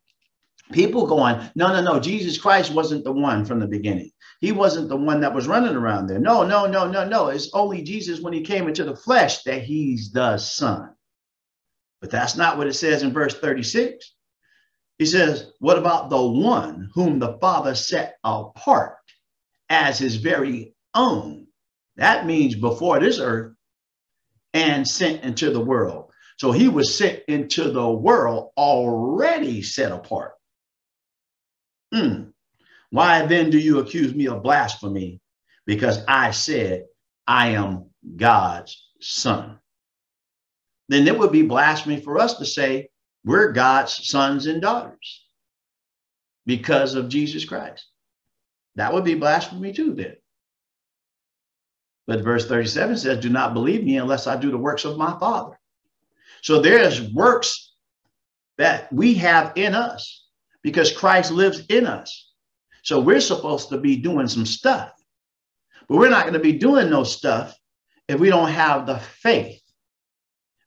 People going, no, no, no, Jesus Christ wasn't the one from the beginning. He wasn't the one that was running around there. No, no, no, no, no. It's only Jesus when he came into the flesh that he's the son. But that's not what it says in verse 36. He says, What about the one whom the Father set apart as his very own? That means before this earth and sent into the world. So he was sent into the world already set apart. Hmm. Why then do you accuse me of blasphemy? Because I said, I am God's son. Then it would be blasphemy for us to say, we're God's sons and daughters because of Jesus Christ. That would be blasphemy too, then. But verse 37 says, Do not believe me unless I do the works of my Father. So there's works that we have in us because Christ lives in us. So we're supposed to be doing some stuff, but we're not going to be doing no stuff if we don't have the faith.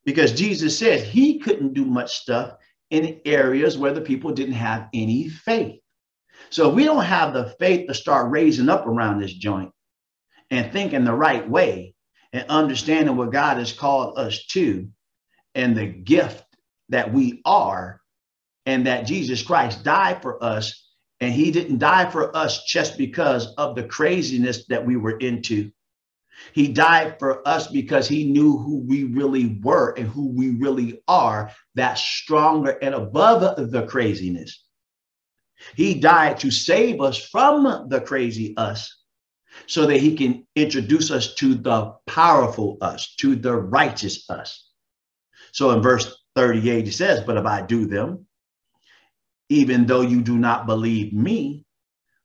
Because Jesus said he couldn't do much stuff in areas where the people didn't have any faith. So if we don't have the faith to start raising up around this joint and thinking the right way and understanding what God has called us to and the gift that we are, and that Jesus Christ died for us. And he didn't die for us just because of the craziness that we were into. He died for us because he knew who we really were and who we really are, that stronger and above the craziness. He died to save us from the crazy us so that he can introduce us to the powerful us, to the righteous us. So in verse 38, he says, But if I do them, even though you do not believe me,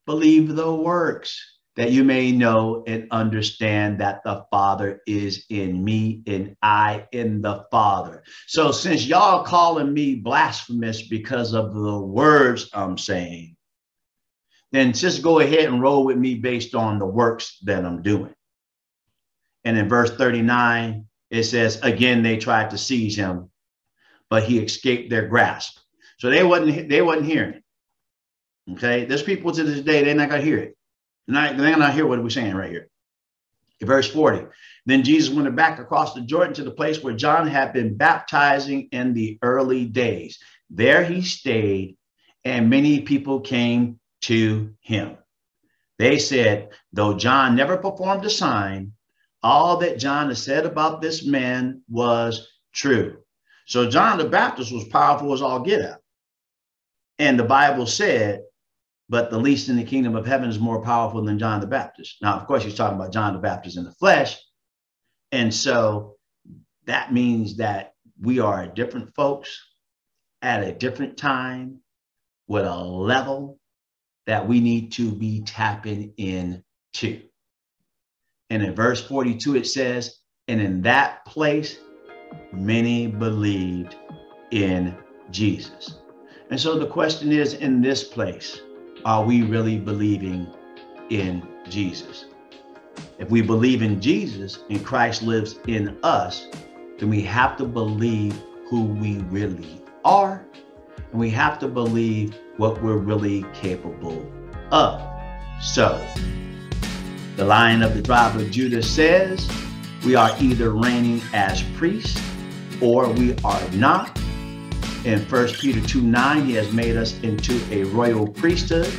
believe the works, that you may know and understand that the Father is in me and I in the Father. So since y'all calling me blasphemous because of the words I'm saying, then just go ahead and roll with me based on the works that I'm doing. And in verse 39, it says, again, they tried to seize him, but he escaped their grasp. So they wasn't they wasn't hearing it. Okay, there's people to this day they're not gonna hear it. Not, they're not hear what we're saying right here. Verse 40. Then Jesus went back across the Jordan to the place where John had been baptizing in the early days. There he stayed, and many people came to him. They said, though John never performed a sign, all that John has said about this man was true. So John the Baptist was powerful as all get out. And the Bible said, but the least in the kingdom of heaven is more powerful than John the Baptist. Now, of course, he's talking about John the Baptist in the flesh. And so that means that we are different folks at a different time with a level that we need to be tapping into. And in verse 42, it says, And in that place, many believed in Jesus. And so the question is in this place, are we really believing in Jesus? If we believe in Jesus and Christ lives in us, then we have to believe who we really are. And we have to believe what we're really capable of. So, the Lion of the tribe of Judah says, we are either reigning as priests or we are not. In 1 Peter 2 9, he has made us into a royal priesthood.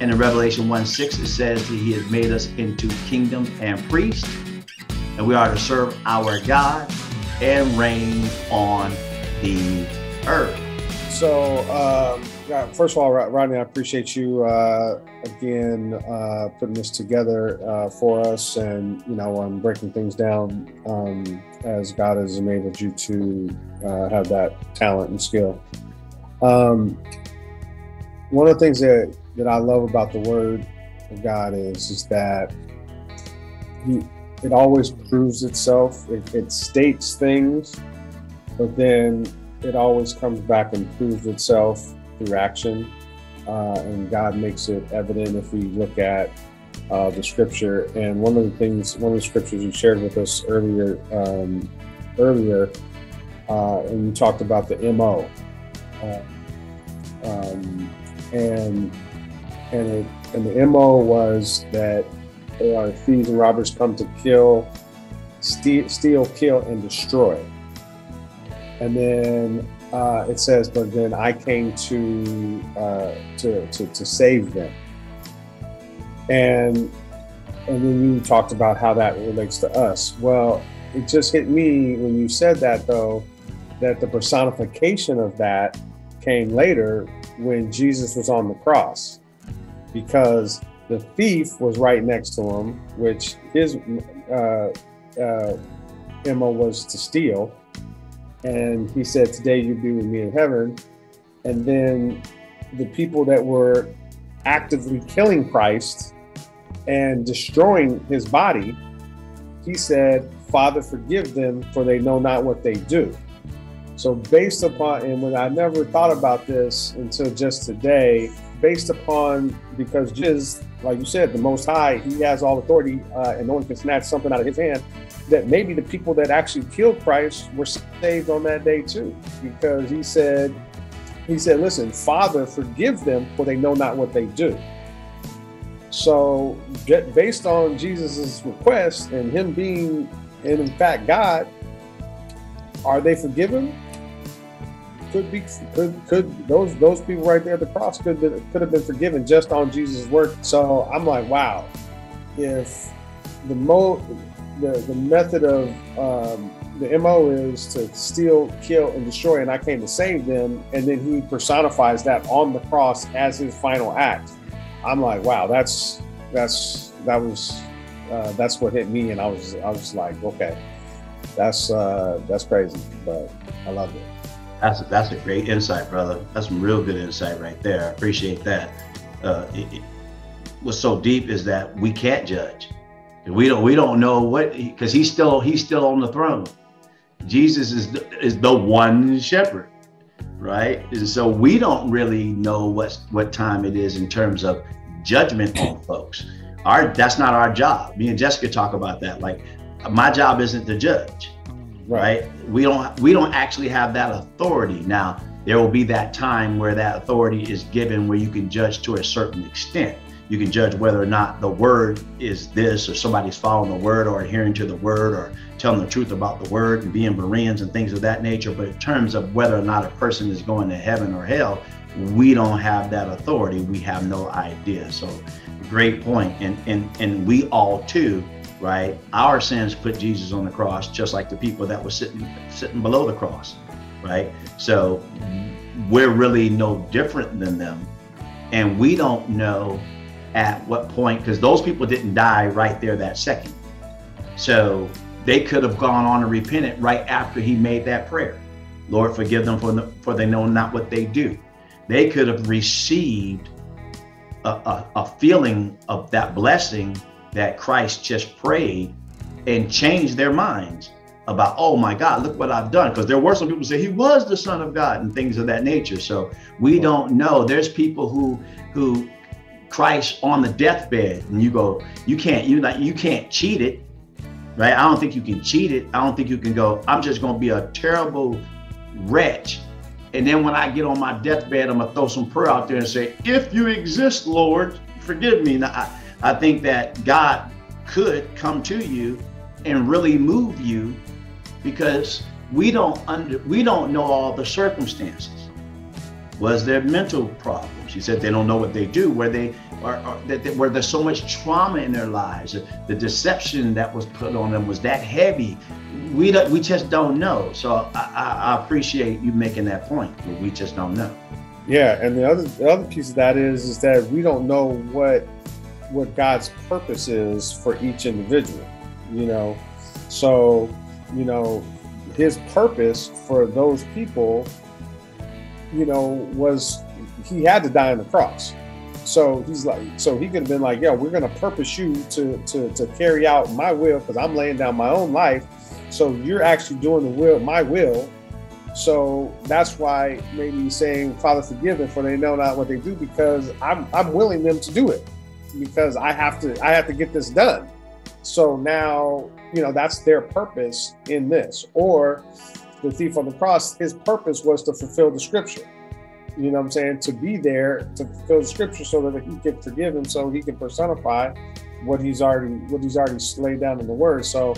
And in Revelation 1 6, it says that he has made us into kingdom and priest. And we are to serve our God and reign on the earth. So, um, first of all, Rodney, I appreciate you uh, again uh, putting this together uh, for us, and you know, um, breaking things down um, as God has enabled you to uh, have that talent and skill. Um, one of the things that that I love about the Word of God is is that He it always proves itself. It, it states things, but then it always comes back and proves itself through action. Uh, and God makes it evident if we look at uh, the scripture. And one of the things, one of the scriptures you shared with us earlier, um, earlier, uh, and you talked about the MO. Uh, um, and and it, and the MO was that uh, thieves and robbers come to kill, steal, steal, kill, and destroy. And then uh, it says, "But then I came to, uh, to to to save them." And and then you talked about how that relates to us. Well, it just hit me when you said that, though, that the personification of that came later when Jesus was on the cross, because the thief was right next to him, which his uh, uh, MO was to steal and he said, Today you'll be with me in heaven. And then the people that were actively killing Christ and destroying his body, he said, Father, forgive them, for they know not what they do. So, based upon, and when I never thought about this until just today, based upon because Jesus, like you said, the Most High, He has all authority, uh, and no one can snatch something out of His hand. That maybe the people that actually killed Christ were saved on that day too, because He said, He said, "Listen, Father, forgive them, for they know not what they do." So, based on Jesus's request and Him being, and in fact, God, are they forgiven? could be could could those those people right there at the cross could been, could have been forgiven just on Jesus' work. So I'm like, wow, if the mo the the method of um, the mo is to steal, kill, and destroy, and I came to save them, and then he personifies that on the cross as his final act. I'm like, wow, that's that's that was uh, that's what hit me, and I was I was like, okay, that's uh, that's crazy, but I love it. That's a, that's a great insight, brother. That's some real good insight right there. I appreciate that. Uh, it, it, what's so deep is that we can't judge. We don't we don't know what because he's still he's still on the throne. Jesus is the, is the one shepherd, right? And so we don't really know what what time it is in terms of judgment on folks. Our that's not our job. Me and Jessica talk about that. Like my job isn't to judge right. right? We don't we don't actually have that authority. Now, there will be that time where that authority is given where you can judge to a certain extent. You can judge whether or not the word is this or somebody's following the word or adhering to the word or telling the truth about the word and being Bereans and things of that nature. But in terms of whether or not a person is going to heaven or hell, we don't have that authority. We have no idea. So great point. And and and we all too right? Our sins put Jesus on the cross, just like the people that were sitting sitting below the cross, right? So we're really no different than them, and we don't know at what point because those people didn't die right there that second. So they could have gone on and repented right after he made that prayer. Lord, forgive them for, the, for they know not what they do. They could have received a, a, a feeling of that blessing that Christ just prayed and changed their minds about, oh my God, look what I've done. Because there were some people say he was the Son of God and things of that nature. So we don't know. There's people who who Christ on the deathbed, and you go, you can't, you not, you can't cheat it, right? I don't think you can cheat it. I don't think you can go, I'm just gonna be a terrible wretch. And then when I get on my deathbed, I'm gonna throw some prayer out there and say, if you exist, Lord, forgive me. Now, I, I think that God could come to you and really move you because we don't under we don't know all the circumstances. Was their mental problems? She said they don't know what they do, where they are, are that where there's so much trauma in their lives. The deception that was put on them was that heavy. We don't, we just don't know. So I, I, I appreciate you making that point. We just don't know. Yeah, and the other the other piece of that is is that we don't know what what God's purpose is for each individual, you know. So, you know, his purpose for those people, you know, was he had to die on the cross. So he's like, so he could have been like, yeah, we're gonna purpose you to to to carry out my will because I'm laying down my own life. So you're actually doing the will, my will. So that's why maybe saying, Father, forgive them for they know not what they do, because I'm I'm willing them to do it because I have to I have to get this done. So now, you know, that's their purpose in this. Or the thief on the cross, his purpose was to fulfill the scripture. You know what I'm saying? To be there to fulfill the scripture so that he can forgive him, so he can personify what he's already what he's already laid down in the word. So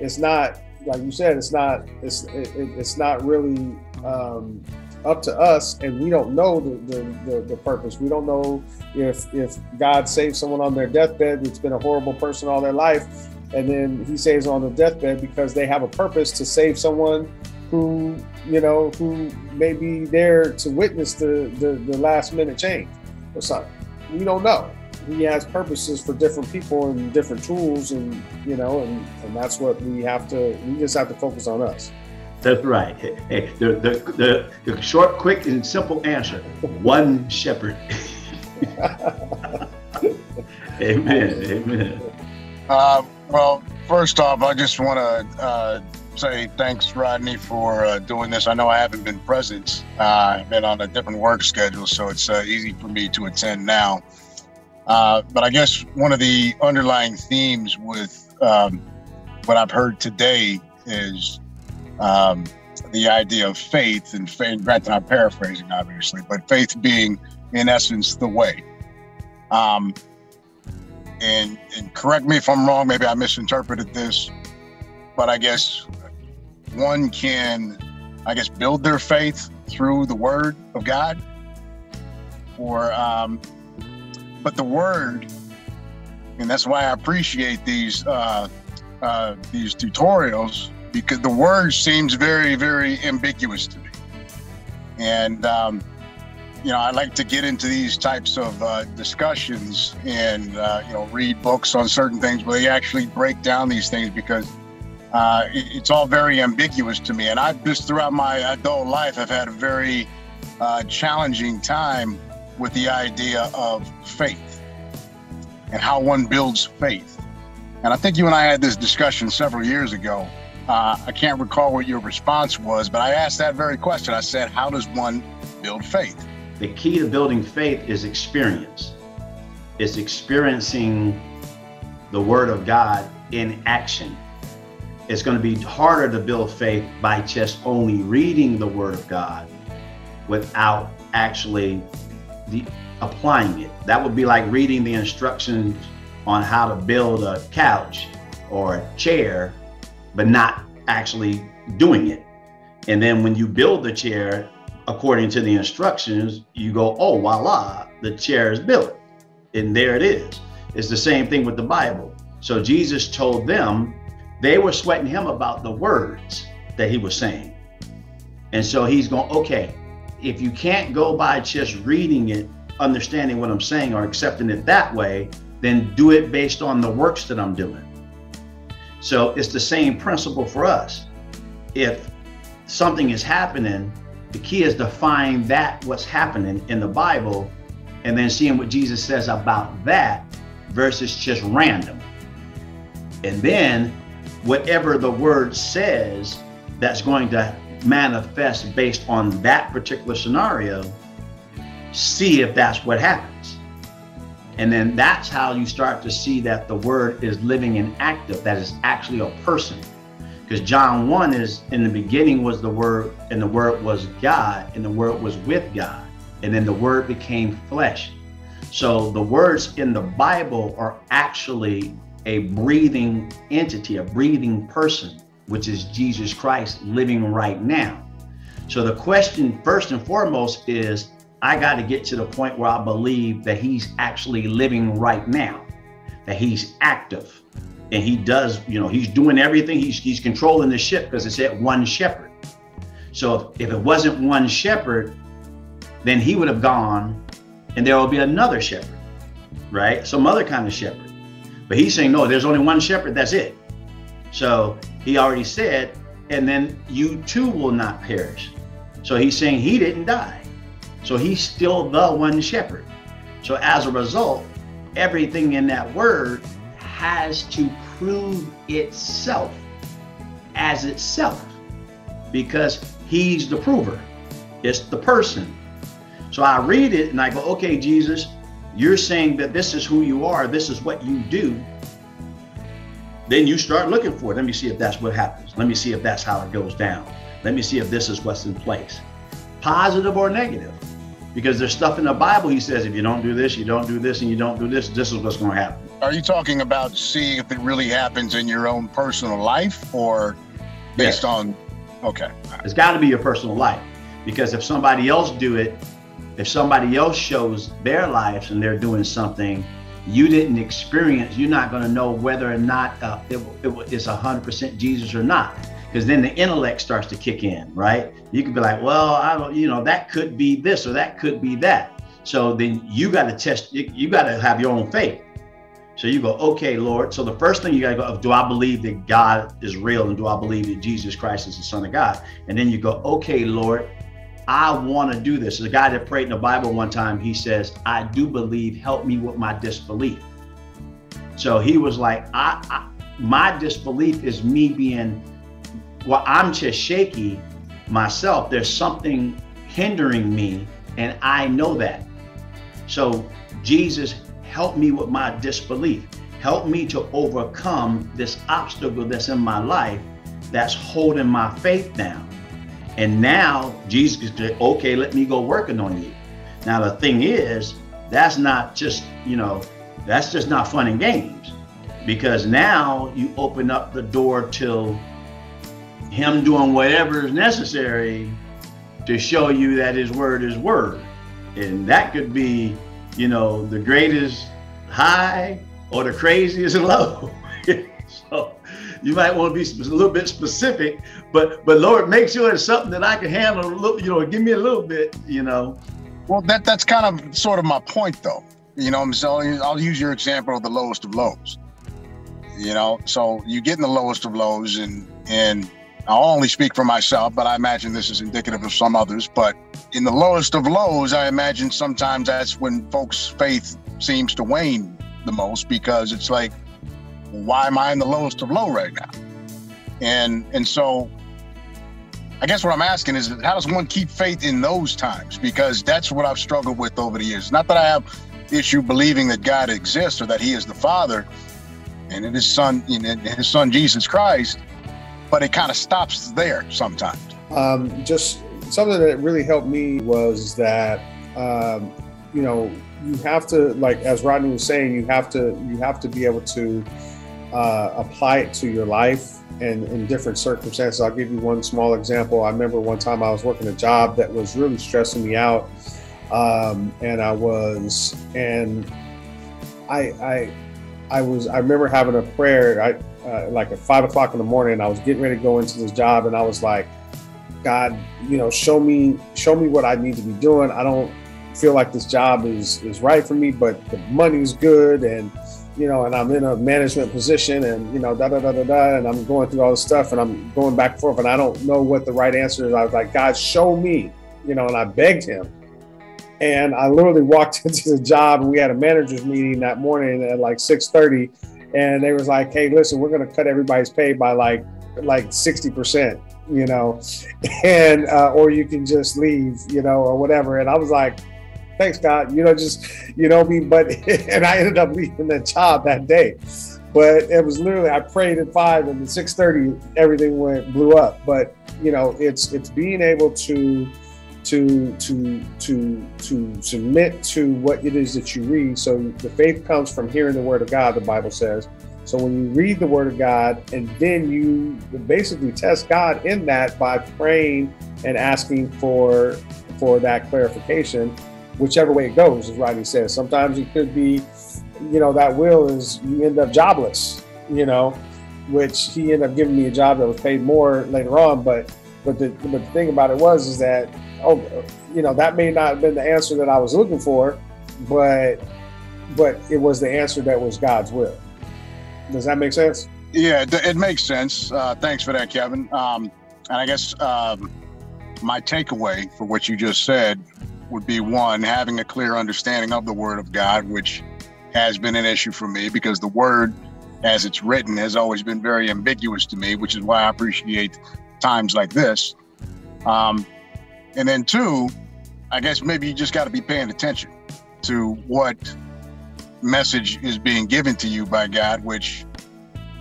it's not like you said, it's not it's it, it's not really um, up to us, and we don't know the, the, the, the, purpose. We don't know if if God saved someone on their deathbed that's been a horrible person all their life, and then He saves on the deathbed because they have a purpose to save someone who you know who may be there to witness the the, the last minute change or something. We don't know. He has purposes for different people and different tools, and you know, and, and that's what we have to. We just have to focus on us. That's right. Hey, the, the, the, the short, quick, and simple answer one shepherd. Amen. Amen. Uh, well, first off, I just want to uh, say thanks, Rodney, for uh, doing this. I know I haven't been present. Uh, I've been on a different work schedule, so it's uh, easy for me to attend now. Uh, but I guess one of the underlying themes with um, what I've heard today is um, the idea of faith, and faith, granted, I'm paraphrasing, obviously, but faith being, in essence, the way. Um, and, and correct me if I'm wrong, maybe I misinterpreted this, but I guess one can, I guess, build their faith through the Word of God, or, um, but the Word, and that's why I appreciate these uh, uh, these tutorials because the Word seems very, very ambiguous to me, and um, you know, I like to get into these types of uh, discussions and uh, you know read books on certain things where they actually break down these things because uh, it, it's all very ambiguous to me. And I've just throughout my adult life have had a very uh, challenging time with the idea of faith and how one builds faith. And I think you and I had this discussion several years ago. Uh, I can't recall what your response was, but I asked that very question. I said, "How does one build faith?" The key to building faith is experience. It's experiencing the Word of God in action. It's going to be harder to build faith by just only reading the Word of God without actually the, applying it. That would be like reading the instructions on how to build a couch or a chair, but not actually doing it. And then when you build the chair, according to the instructions, you go, oh, voila, the chair is built. And there it is. It's the same thing with the Bible. So Jesus told them they were sweating him about the words that he was saying. And so he's going, okay, if you can't go by just reading it, understanding what I'm saying, or accepting it that way, then do it based on the works that I'm doing. So it's the same principle for us. If something is happening the key is to find that what's happening in the Bible and then seeing what Jesus says about that versus just random. And then whatever the word says that's going to manifest based on that particular scenario, see if that's what happens. And then that's how you start to see that the word is living and active, that is actually a person because John 1 is in the beginning was the word, and the word was God, and the word was with God. And then the word became flesh. So the words in the Bible are actually a breathing entity, a breathing person, which is Jesus Christ living right now. So the question, first and foremost, is I got to get to the point where I believe that he's actually living right now, that he's active and he does, you know, he's doing everything. He's he's controlling the ship because it said one shepherd. So if, if it wasn't one shepherd, then he would have gone, and there will be another shepherd, right? Some other kind of shepherd. But he's saying no, there's only one shepherd. That's it. So he already said, and then you too will not perish. So he's saying he didn't die. So he's still the one shepherd. So as a result, everything in that word has to prove itself as itself because he's the prover. It's the person. So I read it and I go, okay, Jesus, you're saying that this is who you are, this is what you do. Then you start looking for it. Let me see if that's what happens. Let me see if that's how it goes down. Let me see if this is what's in place, positive or negative. Because there's stuff in the Bible, he says, if you don't do this, you don't do this, and you don't do this, this is what's going to happen. Are you talking about seeing if it really happens in your own personal life or based yes. on okay. It's got to be your personal life. Because if somebody else do it, if somebody else shows their lives and they're doing something you didn't experience, you're not going to know whether or not uh, it, it, it's 100% Jesus or not. Because then the intellect starts to kick in, right? You could be like, well, I don't, you know, that could be this or that could be that. So then you got to test, you, you got to have your own faith. So you go, okay, Lord. So the first thing you got to go, do I believe that God is real and do I believe that Jesus Christ is the Son of God? And then you go, okay, Lord, I want to do this. There's a guy that prayed in the Bible one time. He says, I do believe, help me with my disbelief. So he was like, I, I my disbelief is me being, well, I'm just shaky myself. There's something hindering me, and I know that. So, Jesus, help me with my disbelief. Help me to overcome this obstacle that's in my life that's holding my faith down. And now Jesus said, okay, let me go working on you. Now the thing is, that's not just, you know, that's just not fun and games. Because now you open up the door to him doing whatever is necessary to show you that his word is word. And that could be, you know, the greatest high or the craziest low. You might want to be a little bit specific, but but Lord, make sure it's something that I can handle a little, you know, give me a little bit, you know. Well, that that's kind of sort of my point though. You know, so I'll use your example of the lowest of lows. You know, so you get in the lowest of lows and and I'll only speak for myself, but I imagine this is indicative of some others. But in the lowest of lows, I imagine sometimes that's when folks' faith seems to wane the most because it's like, why am I in the lowest of low right now? And and so I guess what I'm asking is how does one keep faith in those times? Because that's what I've struggled with over the years. Not that I have issue believing that God exists or that He is the Father and in His Son, in His Son Jesus Christ, but it kind of stops there sometimes. Um, just something that really helped me was that um, you know you have to like as Rodney was saying, you have to you have to be able to uh, apply it to your life and in different circumstances. I'll give you one small example. I remember one time I was working a job that was really stressing me out, um, and I was and I I I was I remember having a prayer. I uh, like at five o'clock in the morning. I was getting ready to go into this job, and I was like, God, you know, show me, show me what I need to be doing. I don't feel like this job is is right for me, but the money's good, and you know, and I'm in a management position, and you know, da da da da da, and I'm going through all this stuff, and I'm going back and forth, and I don't know what the right answer is. I was like, God, show me, you know, and I begged Him. And I literally walked into the job, and we had a managers meeting that morning at like 6:30, and they was like, "Hey, listen, we're going to cut everybody's pay by like like sixty percent, you know, and uh, or you can just leave, you know, or whatever." And I was like, "Thanks, God," you know, just you know me. But and I ended up leaving that job that day. But it was literally I prayed at five, and at six thirty everything went blew up. But you know, it's it's being able to to to to to submit to what it is that you read. So the faith comes from hearing the word of God, the Bible says. So when you read the word of God and then you basically test God in that by praying and asking for for that clarification, whichever way it goes, as Rodney says. Sometimes it could be, you know, that will is you end up jobless, you know, which he ended up giving me a job that was paid more later on, but but the but the thing about it was is that oh, you know, that may not have been the answer that I was looking for, but but it was the answer that was God's will. Does that make sense? Yeah, it, makes sense. Uh, thanks for that, Kevin. Um, and I guess um, my takeaway for what you just said would be one, having a clear understanding of the Word of God, which has been an issue for me because the Word, as it's written, has always been very ambiguous to me, which is why I appreciate times like this. Um, and then two, I guess maybe you just got to be paying attention to what message is being given to you by God, which,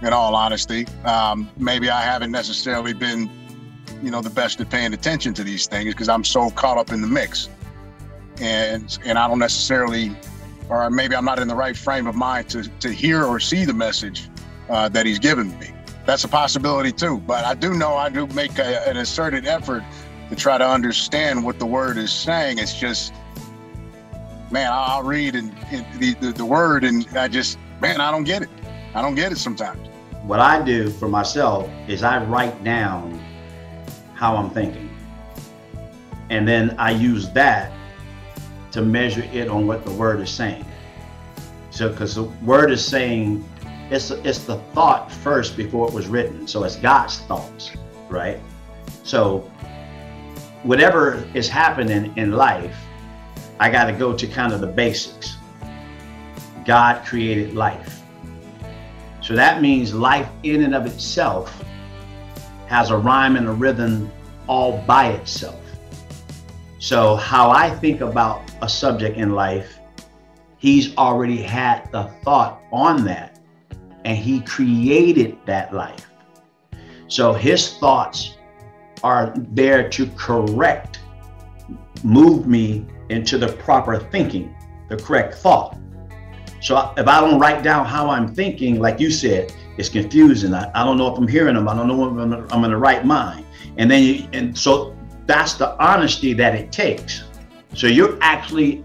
in all honesty, um, maybe I haven't necessarily been, you know, the best at paying attention to these things because I'm so caught up in the mix, and and I don't necessarily, or maybe I'm not in the right frame of mind to to hear or see the message uh, that He's given me. That's a possibility too. But I do know I do make a, an asserted effort to try to understand what the word is saying. It's just, man, I'll read and, and the, the, the word and I just, man, I don't get it. I don't get it sometimes. What I do for myself is I write down how I'm thinking. And then I use that to measure it on what the word is saying. So, because the word is saying it's it's the thought first before it was written. So it's God's thoughts, right? So whatever is happening in life, I got to go to kind of the basics. God created life. So that means life in and of itself has a rhyme and a rhythm all by itself. So, how I think about a subject in life, he's already had the thought on that and he created that life. So, his thoughts are there to correct, move me into the proper thinking, the correct thought. So if I don't write down how I'm thinking, like you said, it's confusing. I, I don't know if I'm hearing them. I don't know if I'm, I'm in the right mind. And then you, and so that's the honesty that it takes. So you're actually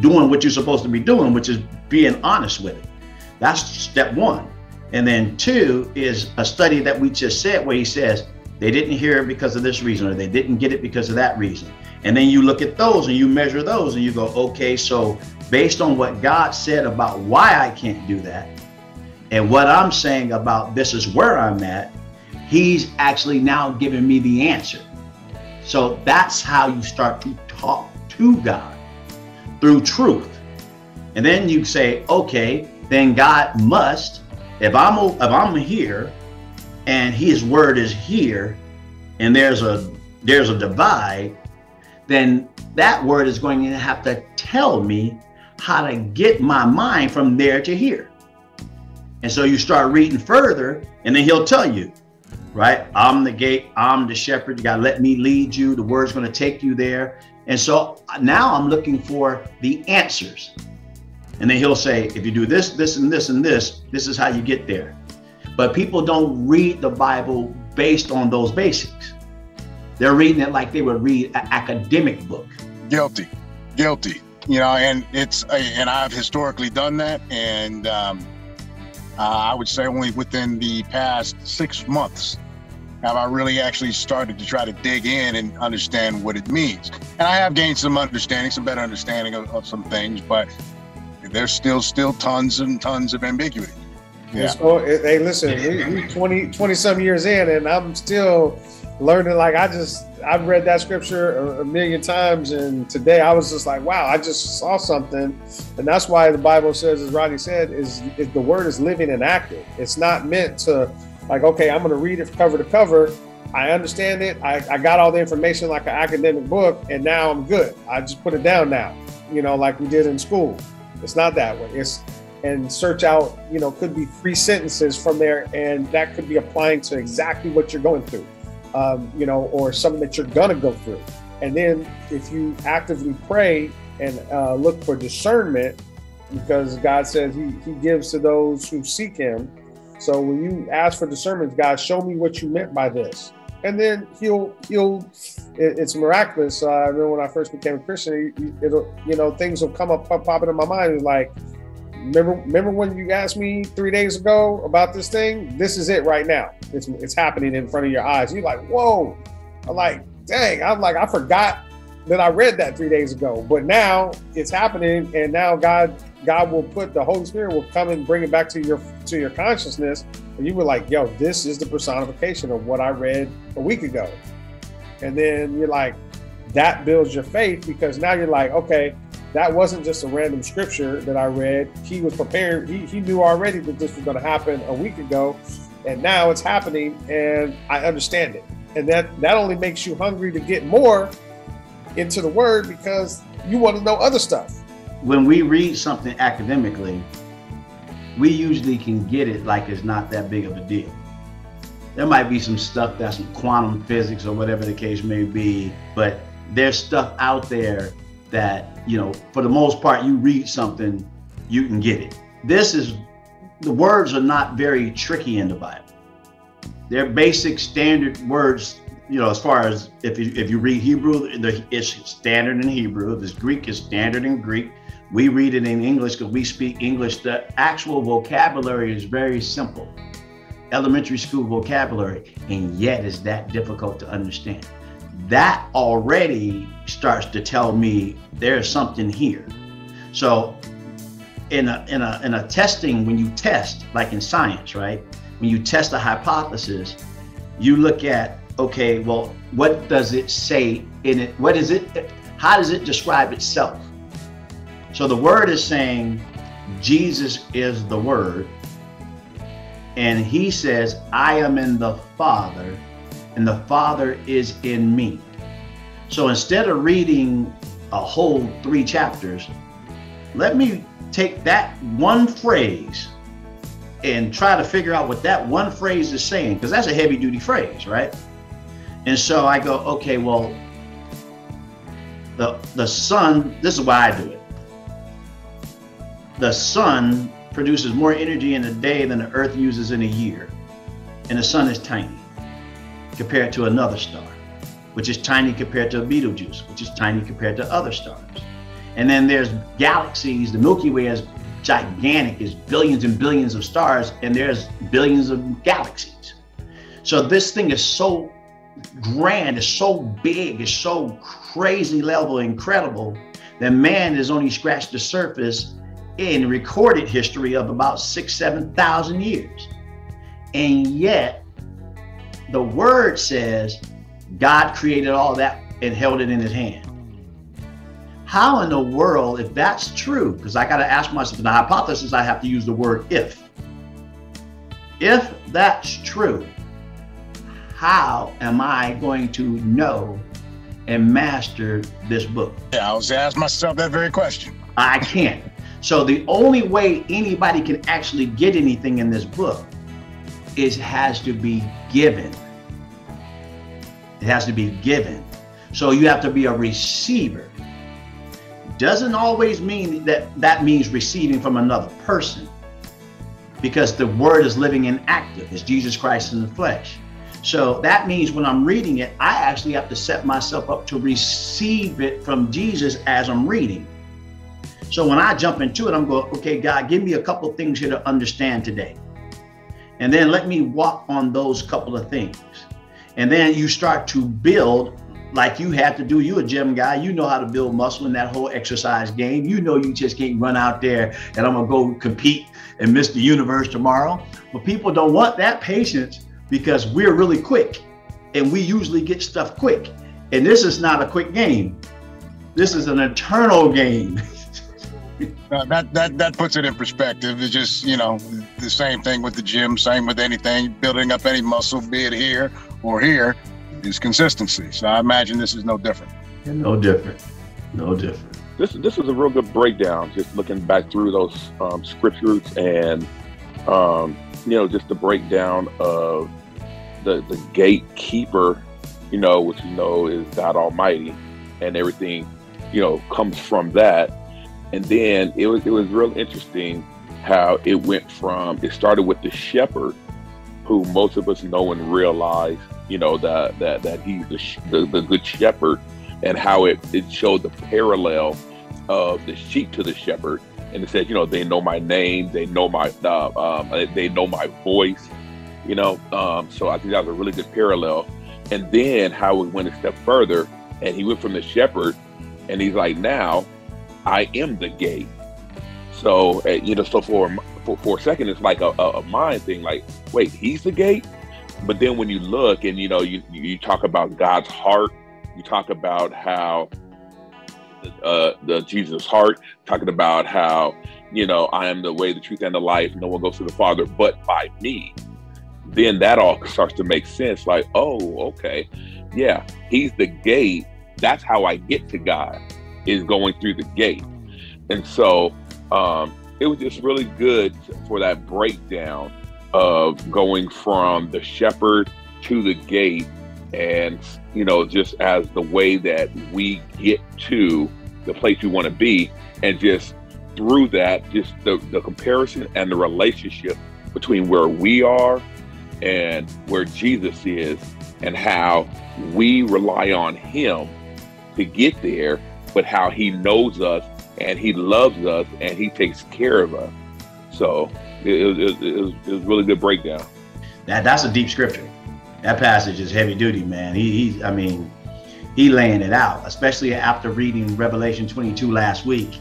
doing what you're supposed to be doing, which is being honest with it. That's step one. And then two is a study that we just said where he says, they didn't hear it because of this reason, or they didn't get it because of that reason. And then you look at those and you measure those and you go, okay, so based on what God said about why I can't do that, and what I'm saying about this is where I'm at, He's actually now giving me the answer. So that's how you start to talk to God through truth. And then you say, okay, then God must, if I'm if I'm here and his word is here and there's a there's a divide then that word is going to have to tell me how to get my mind from there to here and so you start reading further and then he'll tell you right i'm the gate i'm the shepherd you got to let me lead you the word's going to take you there and so now i'm looking for the answers and then he'll say if you do this this and this and this this is how you get there but people don't read the Bible based on those basics. They're reading it like they would read an academic book. Guilty, guilty. You know, and it's and I've historically done that, and um, uh, I would say only within the past six months have I really actually started to try to dig in and understand what it means. And I have gained some understanding, some better understanding of, of some things, but there's still still tons and tons of ambiguity. Yeah. Hey, listen, we, we 20, 20 some years in, and I'm still learning. Like, I just, I've read that scripture a, a, million times, and today I was just like, wow, I just saw something. And that's why the Bible says, as Rodney said, is, is the word is living and active. It's not meant to, like, okay, I'm going to read it cover to cover. I understand it. I, I got all the information like an academic book, and now I'm good. I just put it down now, you know, like we did in school. It's not that way. It's and search out, you know, could be three sentences from there, and that could be applying to exactly what you're going through, um, you know, or something that you're gonna go through. And then if you actively pray and uh, look for discernment, because God says he, he gives to those who seek Him. So when you ask for discernment, God, show me what you meant by this, and then He'll He'll. It, it's miraculous. Uh, I remember when I first became a Christian, it'll you know things will come up pop, pop into my mind. It's like remember remember when you asked me three days ago about this thing? This is it right now. It's it's happening in front of your eyes. You're like, whoa. I'm like, dang, I'm like, I forgot that I read that three days ago. But now it's happening, and now God God will put the Holy Spirit will come and bring it back to your to your consciousness, and you were like, yo, this is the personification of what I read a week ago. And then you're like, that builds your faith because now you're like, okay, that wasn't just a random scripture that I read. He was prepared. He, he knew already that this was going to happen a week ago, and now it's happening, and I understand it. And that that only makes you hungry to get more into the word because you want to know other stuff. When we read something academically, we usually can get it like it's not that big of a deal. There might be some stuff that's quantum physics or whatever the case may be, but there's stuff out there that you know, for the most part, you read something, you can get it. This is, the words are not very tricky in the Bible. They're basic standard words, you know, as far as if you, if you read Hebrew, it's standard in Hebrew. If it's Greek, it's standard in Greek. We read it in English because we speak English. The actual vocabulary is very simple, elementary school vocabulary, and yet is that difficult to understand that already starts to tell me there's something here. So in a in a in a testing, when you test, like in science, right? When you test a hypothesis, you look at okay, well, what does it say in it? What is it? How does it describe itself? So the word is saying Jesus is the word. And he says, I am in the Father, and the Father is in me. So instead of reading a whole three chapters, let me take that one phrase and try to figure out what that one phrase is saying, because that's a heavy duty phrase, right? And so I go, okay, well, the the sun, this is why I do it. The sun produces more energy in a day than the earth uses in a year. And the sun is tiny compared to another star, which is tiny compared to a Betelgeuse, which is tiny compared to other stars. And then there's galaxies, the Milky Way is gigantic, is billions and billions of stars, and there's billions of galaxies. So this thing is so grand, it's so big, it's so crazy level incredible that man has only scratched the surface in recorded history of about six, 7,000 years. And yet, the word says God created all that and held it in his hand. How in the world, if that's true, because I got to ask myself, the hypothesis, I have to use the word if. If that's true, how am I going to know and master this book? Yeah, I was asking myself that very question. I can't. So the only way anybody can actually get anything in this book is has to be given. It has to be given. So you have to be a receiver. Doesn't always mean that that means receiving from another person because the word is living and active. It's Jesus Christ in the flesh. So that means when I'm reading it, I actually have to set myself up to receive it from Jesus as I'm reading. So when I jump into it, I'm going, okay, God, give me a couple things here to understand today. And then let me walk on those couple of things. And then you start to build like you have to do. You're a gym guy, you know how to build muscle in that whole exercise game. You know you just can't run out there and I'm gonna go compete and miss the universe tomorrow. But people don't want that patience because we're really quick and we usually get stuff quick. And this is not a quick game. This is an eternal game. Uh, that that that puts it in perspective. It's just you know the same thing with the gym, same with anything, building up any muscle, be it here or here, is consistency. So I imagine this is no different. No different. No different. This this was a real good breakdown. Just looking back through those um, scriptures and um, you know just the breakdown of the the gatekeeper, you know, which you know is God Almighty, and everything, you know, comes from that. And then it was it was real interesting how it went from it started with the shepherd who most of us know and realize you know that that that he's the, the, the good shepherd and how it it showed the parallel of the sheep to the shepherd. And it said you know they know my name they know my uh, um, they know my voice you know um, so i think that was a really good parallel and then how it went a step further and he went from the shepherd and he's like now I am the gate. So uh, you know, so for, for for a second, it's like a, a, mind thing. Like, wait, he's the gate. But then when you look and you know, you you talk about God's heart. You talk about how uh, the Jesus heart, talking about how you know I am the way, the truth, and the life. No one goes to the Father but by me. Then that all starts to make sense. Like, oh, okay, yeah, he's the gate. That's how I get to God is going through the gate. And so um, it was just really good for that breakdown of going from the shepherd to the gate and you know just as the way that we get to the place we want to be and just through that just the, the comparison and the relationship between where we are and where jesus is and how we rely on him to get there but how he knows us and he loves us and he takes care of us. So it, it, it, it was, was really good breakdown. That that's a deep scripture. That passage is heavy duty, man. He, he I mean, he laying it out, especially after reading Revelation 22 last week,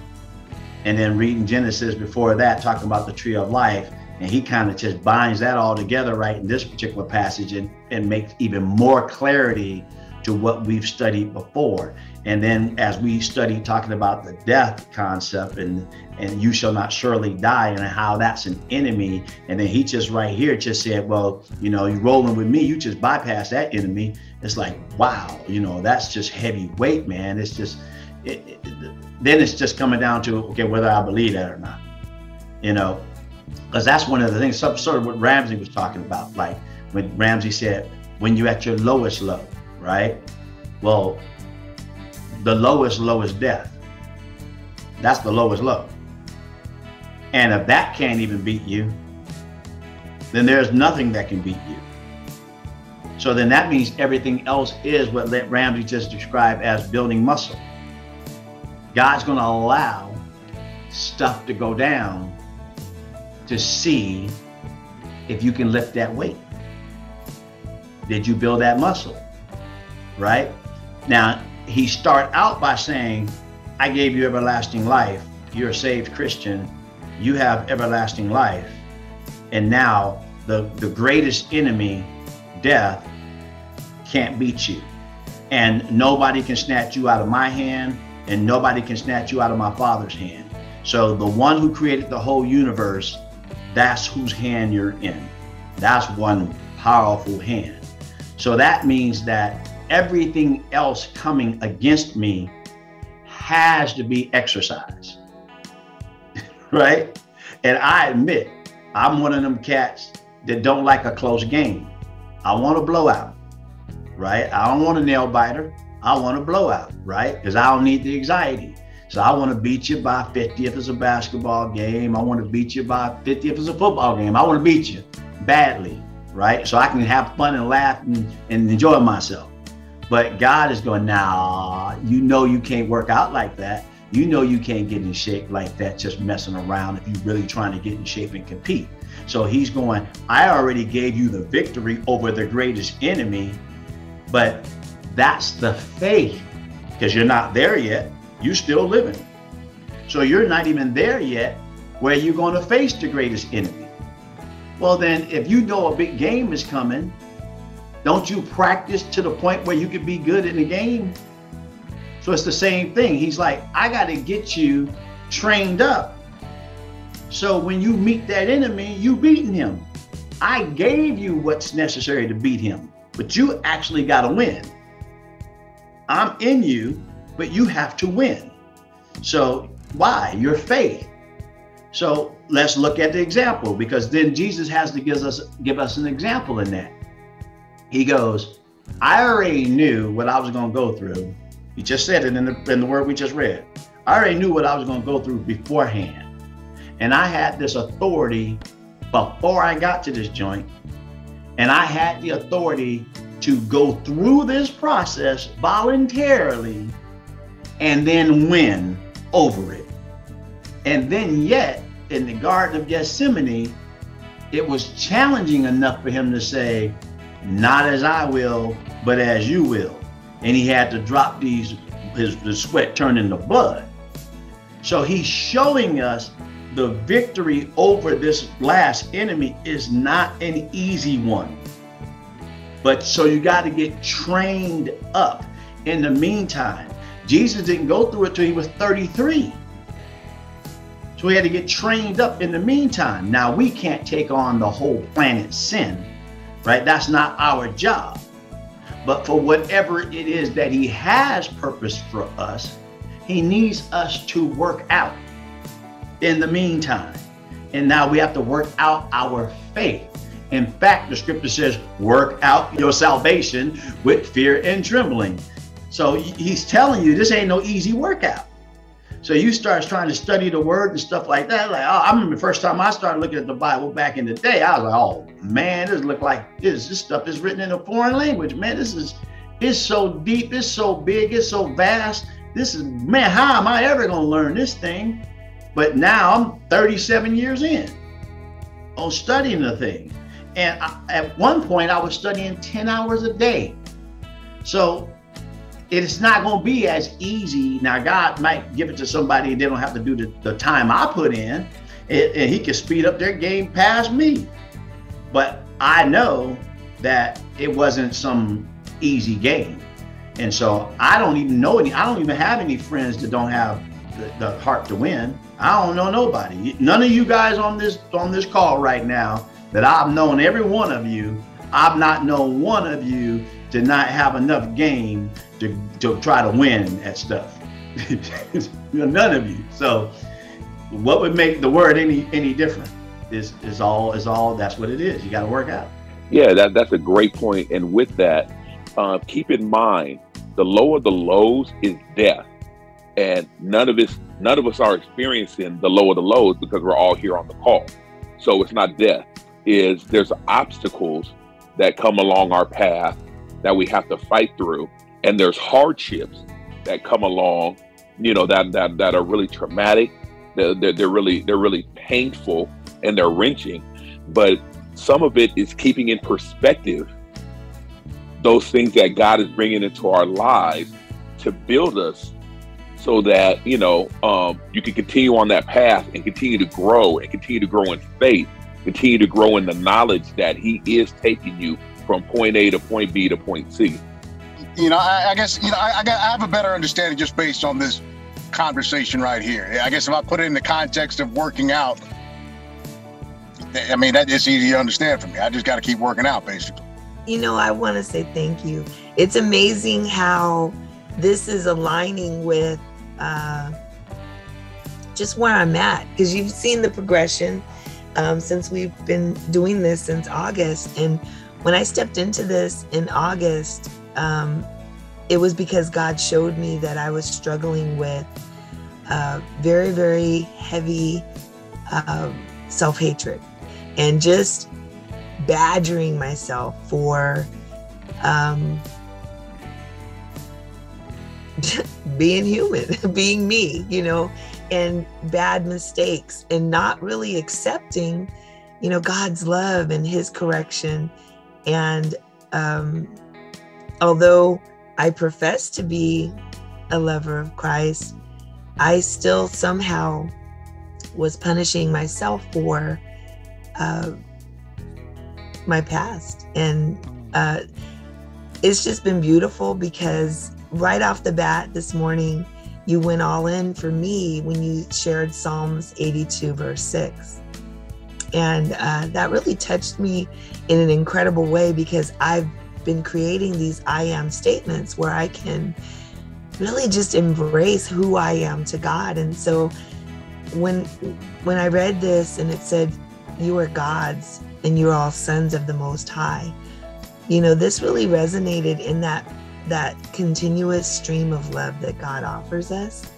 and then reading Genesis before that, talking about the tree of life. And he kind of just binds that all together right in this particular passage and, and makes even more clarity to what we've studied before. And then as we study talking about the death concept and and you shall not surely die and how that's an enemy. And then he just right here just said, well, you know, you're rolling with me, you just bypass that enemy. It's like, wow, you know, that's just heavy weight, man. It's just it, it, then it's just coming down to okay, whether I believe that or not. You know, because that's one of the things, sort of what Ramsey was talking about. Like when Ramsey said, when you're at your lowest low, right? Well, the lowest low is death. That's the lowest low. And if that can't even beat you, then there's nothing that can beat you. So then that means everything else is what Ramsey just described as building muscle. God's going to allow stuff to go down to see if you can lift that weight. Did you build that muscle? Right? Now, he start out by saying, I gave you everlasting life. You're a saved Christian. You have everlasting life. And now the, the greatest enemy, death, can't beat you. And nobody can snatch you out of my hand, and nobody can snatch you out of my father's hand. So the one who created the whole universe, that's whose hand you're in. That's one powerful hand. So that means that everything else coming against me has to be exercised. right? And I admit, I'm one of them cats that don't like a close game. I want a blowout, right? I don't want a nail biter. I want a blowout, right? Because I don't need the anxiety. So I want to beat you by 50 if it's a basketball game. I want to beat you by 50 if it's a football game. I want to beat you badly, right? So I can have fun and laugh and, and enjoy myself. But God is going, nah, you know you can't work out like that. You know you can't get in shape like that just messing around if you're really trying to get in shape and compete. So he's going, I already gave you the victory over the greatest enemy, but that's the faith because you're not there yet. You're still living. So you're not even there yet where you're going to face the greatest enemy. Well, then, if you know a big game is coming, don't you practice to the point where you can be good in the game? So it's the same thing. He's like, I got to get you trained up. So when you meet that enemy, you beating him. I gave you what's necessary to beat him, but you actually got to win. I'm in you, but you have to win. So why? Your faith. So let's look at the example because then Jesus has to give us give us an example in that. He goes, I already knew what I was going to go through. He just said it in the, in the word we just read. I already knew what I was going to go through beforehand. And I had this authority before I got to this joint. And I had the authority to go through this process voluntarily and then win over it. And then, yet, in the Garden of Gethsemane, it was challenging enough for him to say, not as I will, but as you will. And he had to drop these, his, his sweat turned into blood. So he's showing us the victory over this last enemy is not an easy one. But so you got to get trained up. In the meantime, Jesus didn't go through it till he was 33. So he had to get trained up in the meantime. Now we can't take on the whole planet sin right? That's not our job. But for whatever it is that He has purpose for us, He needs us to work out in the meantime. And now we have to work out our faith. In fact, the scripture says, work out your salvation with fear and trembling. So he's telling you this ain't no easy workout. So you start trying to study the word and stuff like that. Like, oh, I remember the first time I started looking at the Bible back in the day, I was like, oh man, this look like this. This stuff is written in a foreign language. Man, this is it's so deep, it's so big, it's so vast. This is man, how am I ever gonna learn this thing? But now I'm 37 years in on studying the thing. And I, at one point, I was studying 10 hours a day. So it's not going to be as easy. Now, God might give it to somebody and they don't have to do the, the time I put in. and, and he can speed up their game past me. But I know that it wasn't some easy game. And so I don't even know any, I don't even have any friends that don't have the, the heart to win. I don't know nobody. None of you guys on this on this call right now that I've known every one of you, I've not known one of you to not have enough game to, to try to win at stuff. None of you. So what would make the word any any different is is all is all that's what it is. You got to work out. Yeah, that, that's a great point. And with that, uh, keep in mind the lower the lows is death, and none of us none of us are experiencing the lower the lows because we're all here on the call. So it's not death. Is there's obstacles that come along our path that we have to fight through, and there's hardships that come along, you know, that that that are really traumatic. They're, they're, they're really they're really painful and they're wrenching, but some of it is keeping in perspective those things that God is bringing into our lives to build us so that you know um, you can continue on that path and continue to grow and continue to grow in faith continue to grow in the knowledge that he is taking you from point a to point b to point c you know i, I guess you know I, I, got, I have a better understanding just based on this conversation right here i guess if i put it in the context of working out I mean, that is easy to understand for me. I just got to keep working out, basically. You know, I want to say thank you. It's amazing how this is aligning with uh, just where I'm at because you've seen the progression um, since we've been doing this since August. And when I stepped into this in August, um, it was because God showed me that I was struggling with uh, very, very heavy uh, self hatred and just badgering myself for um, being human, being me, you know, and bad mistakes and not really accepting, you know, God's love and his correction. And um, although I profess to be a lover of Christ, I still somehow was punishing myself for uh, my past. And uh, it's just been beautiful because right off the bat this morning, you went all in for me when you shared Psalms 82, verse 6. And uh, that really touched me in an incredible way because I've been creating these I am statements where I can really just embrace who I am to God. And so when when I read this and it said you are God's and you're all sons of the Most High. You know, this really resonated in that that continuous stream of love that God offers us.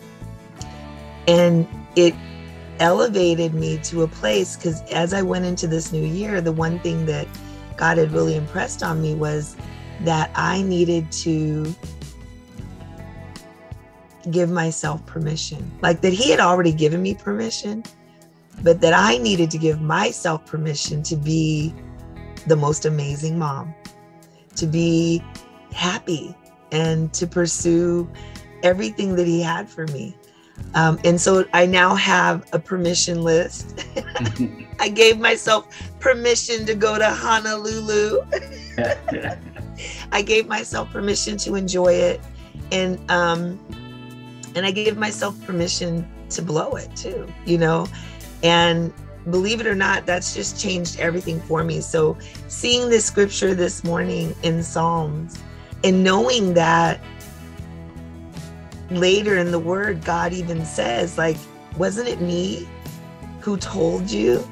And it elevated me to a place because as I went into this new year, the one thing that God had really impressed on me was that I needed to give myself permission. Like that He had already given me permission, but that I needed to give myself permission to be the most amazing mom, to be happy, and to pursue everything that He had for me. Um, and so I now have a permission list. I gave myself permission to go to Honolulu. I gave myself permission to enjoy it, and um, and I gave myself permission to blow it too. You know, and believe it or not, that's just changed everything for me. So, seeing this scripture this morning in Psalms and knowing that later in the word, God even says, like, wasn't it me who told you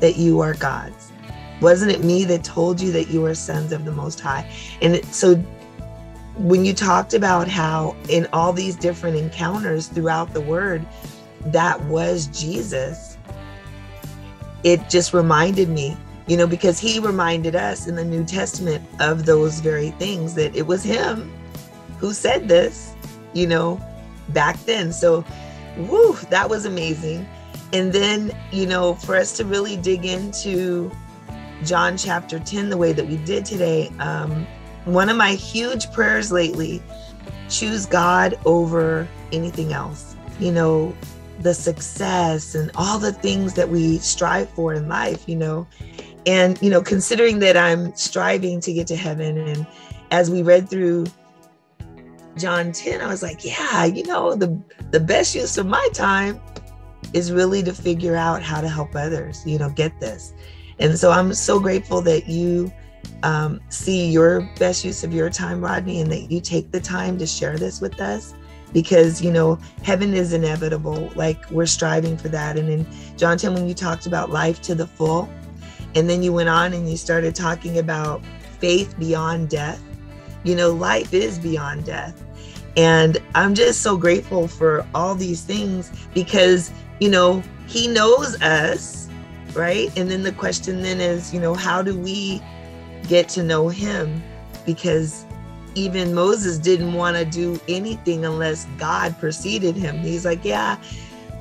that you are God's? Wasn't it me that told you that you are sons of the Most High? And so, when you talked about how in all these different encounters throughout the word, that was Jesus, it just reminded me, you know, because he reminded us in the New Testament of those very things that it was him who said this, you know, back then. So, woo, that was amazing. And then, you know, for us to really dig into John chapter 10 the way that we did today, um, one of my huge prayers lately choose God over anything else. You know, the success and all the things that we strive for in life, you know. And, you know, considering that I'm striving to get to heaven, and as we read through John 10, I was like, yeah, you know, the, the best use of my time is really to figure out how to help others, you know, get this. And so I'm so grateful that you um, see your best use of your time, Rodney, and that you take the time to share this with us because, you know, heaven is inevitable. Like we're striving for that. And in John 10, when you talked about life to the full, and then you went on and you started talking about faith beyond death, you know, life is beyond death. And I'm just so grateful for all these things because, you know, he knows us, right? And then the question then is, you know, how do we get to know him because even Moses didn't want to do anything unless God preceded him. He's like, yeah,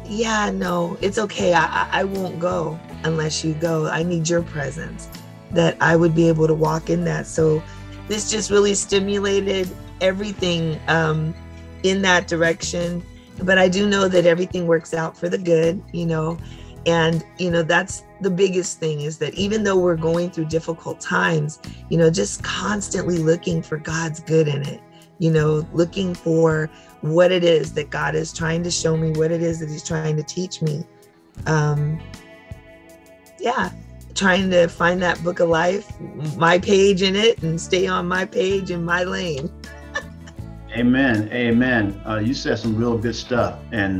yeah, no, it's okay. I, I won't go unless you go. I need your presence that I would be able to walk in that. So this just really stimulated everything um, in that direction. But I do know that everything works out for the good, you know, and you know that's the biggest thing is that even though we're going through difficult times you know just constantly looking for god's good in it you know looking for what it is that god is trying to show me what it is that he's trying to teach me um yeah trying to find that book of life my page in it and stay on my page in my lane amen amen uh, you said some real good stuff and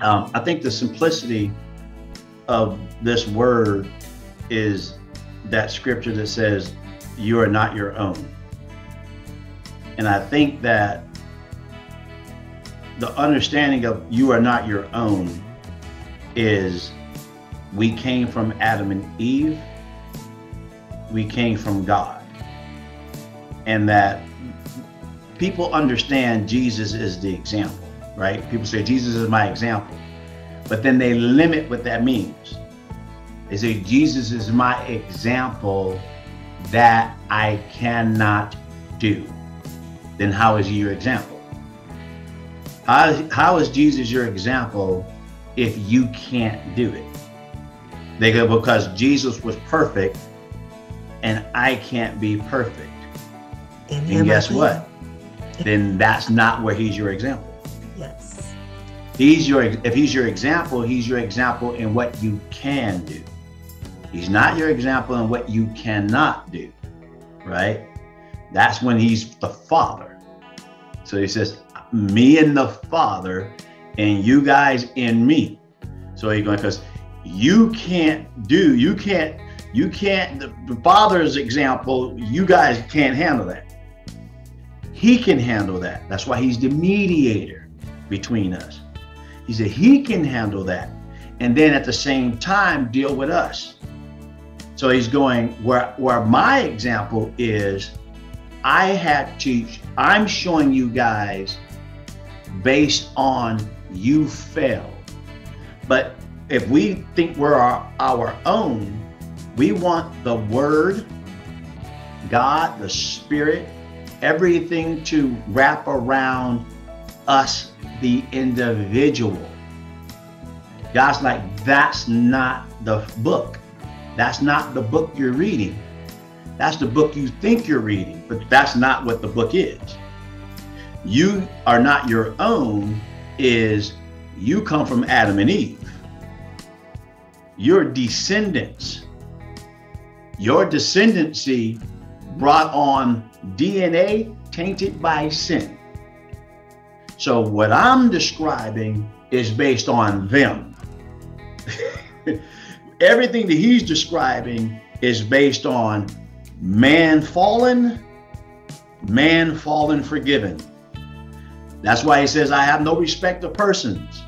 um, i think the simplicity of this word is that scripture that says, You are not your own. And I think that the understanding of you are not your own is we came from Adam and Eve, we came from God. And that people understand Jesus is the example, right? People say, Jesus is my example but then they limit what that means. They say, Jesus is my example that I cannot do. Then how is he your example? How, how is Jesus your example if you can't do it? They go, because Jesus was perfect and I can't be perfect. And, and guess what? then that's not where he's your example. Yes. He's your if he's your example, he's your example in what you can do. He's not your example in what you cannot do. Right? That's when he's the father. So he says, me and the father, and you guys in me. So he's going, because you can't do, you can't, you can't, the, the father's example, you guys can't handle that. He can handle that. That's why he's the mediator between us. He said he can handle that. And then at the same time, deal with us. So he's going where where my example is I had to I'm showing you guys based on you failed. But if we think we're our, our own, we want the word, God, the spirit, everything to wrap around us the individual. God's like, that's not the book. That's not the book you're reading. That's the book you think you're reading, but that's not what the book is. You are not your own, is you come from Adam and Eve. Your descendants, your descendancy brought on DNA tainted by sin. So what I'm describing is based on them. Everything that he's describing is based on man fallen, man fallen forgiven. That's why he says, I have no respect of persons.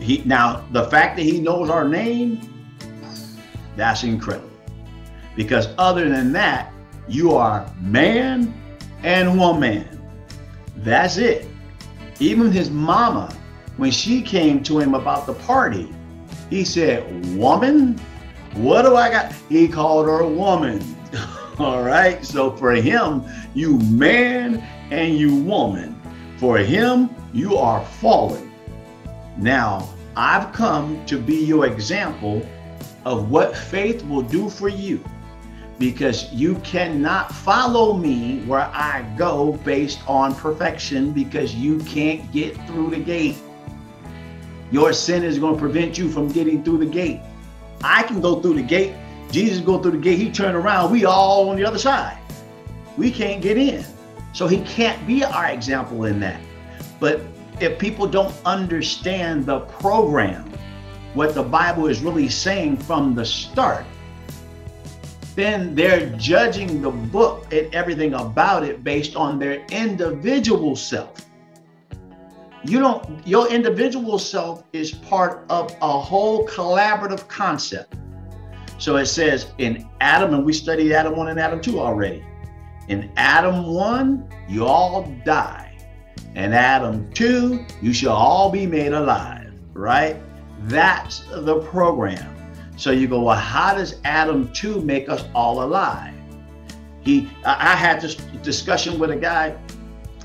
He now the fact that he knows our name, that's incredible. Because other than that, you are man and woman. That's it. Even his mama, when she came to him about the party, he said, Woman, what do I got? He called her a woman. All right. So for him, you man and you woman. For him, you are fallen. Now, I've come to be your example of what faith will do for you because you cannot follow me where I go based on perfection because you can't get through the gate. Your sin is going to prevent you from getting through the gate. I can go through the gate. Jesus go through the gate. He turned around. We all on the other side. We can't get in. So he can't be our example in that. But if people don't understand the program, what the Bible is really saying from the start, then they're judging the book and everything about it based on their individual self. You don't, your individual self is part of a whole collaborative concept. So it says in Adam, and we studied Adam 1 and Adam 2 already. In Adam 1, you all die. In Adam 2, you shall all be made alive, right? That's the program. So you go, well, how does Adam 2 make us all alive? He, I had this discussion with a guy,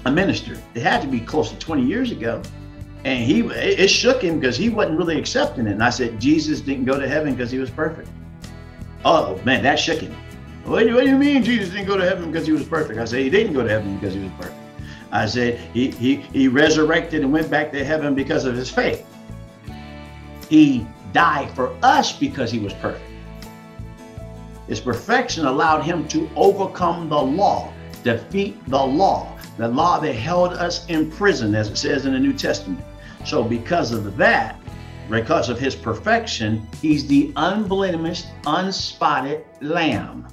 a minister. It had to be close to 20 years ago. And he, it shook him because he wasn't really accepting it. And I said, Jesus didn't go to heaven because he was perfect. Oh man, that shook him. What do, you, what do you mean Jesus didn't go to heaven because he was perfect? I said, he didn't go to heaven because he was perfect. I said, he, he, he resurrected and went back to heaven because of his faith. He died for us because he was perfect. His perfection allowed him to overcome the law, defeat the law, the law that held us in prison, as it says in the New Testament. So, because of that, because of his perfection, he's the unblemished, unspotted lamb.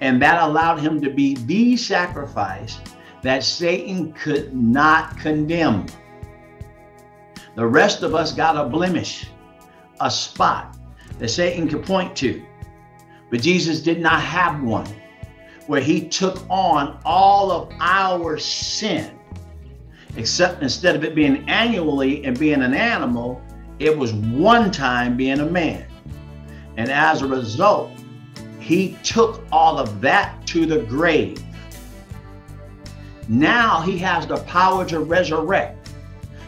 And that allowed him to be the sacrifice that Satan could not condemn. The rest of us got a blemish, a spot that Satan could point to. But Jesus did not have one where he took on all of our sin. Except instead of it being annually and being an animal, it was one time being a man. And as a result, he took all of that to the grave. Now he has the power to resurrect.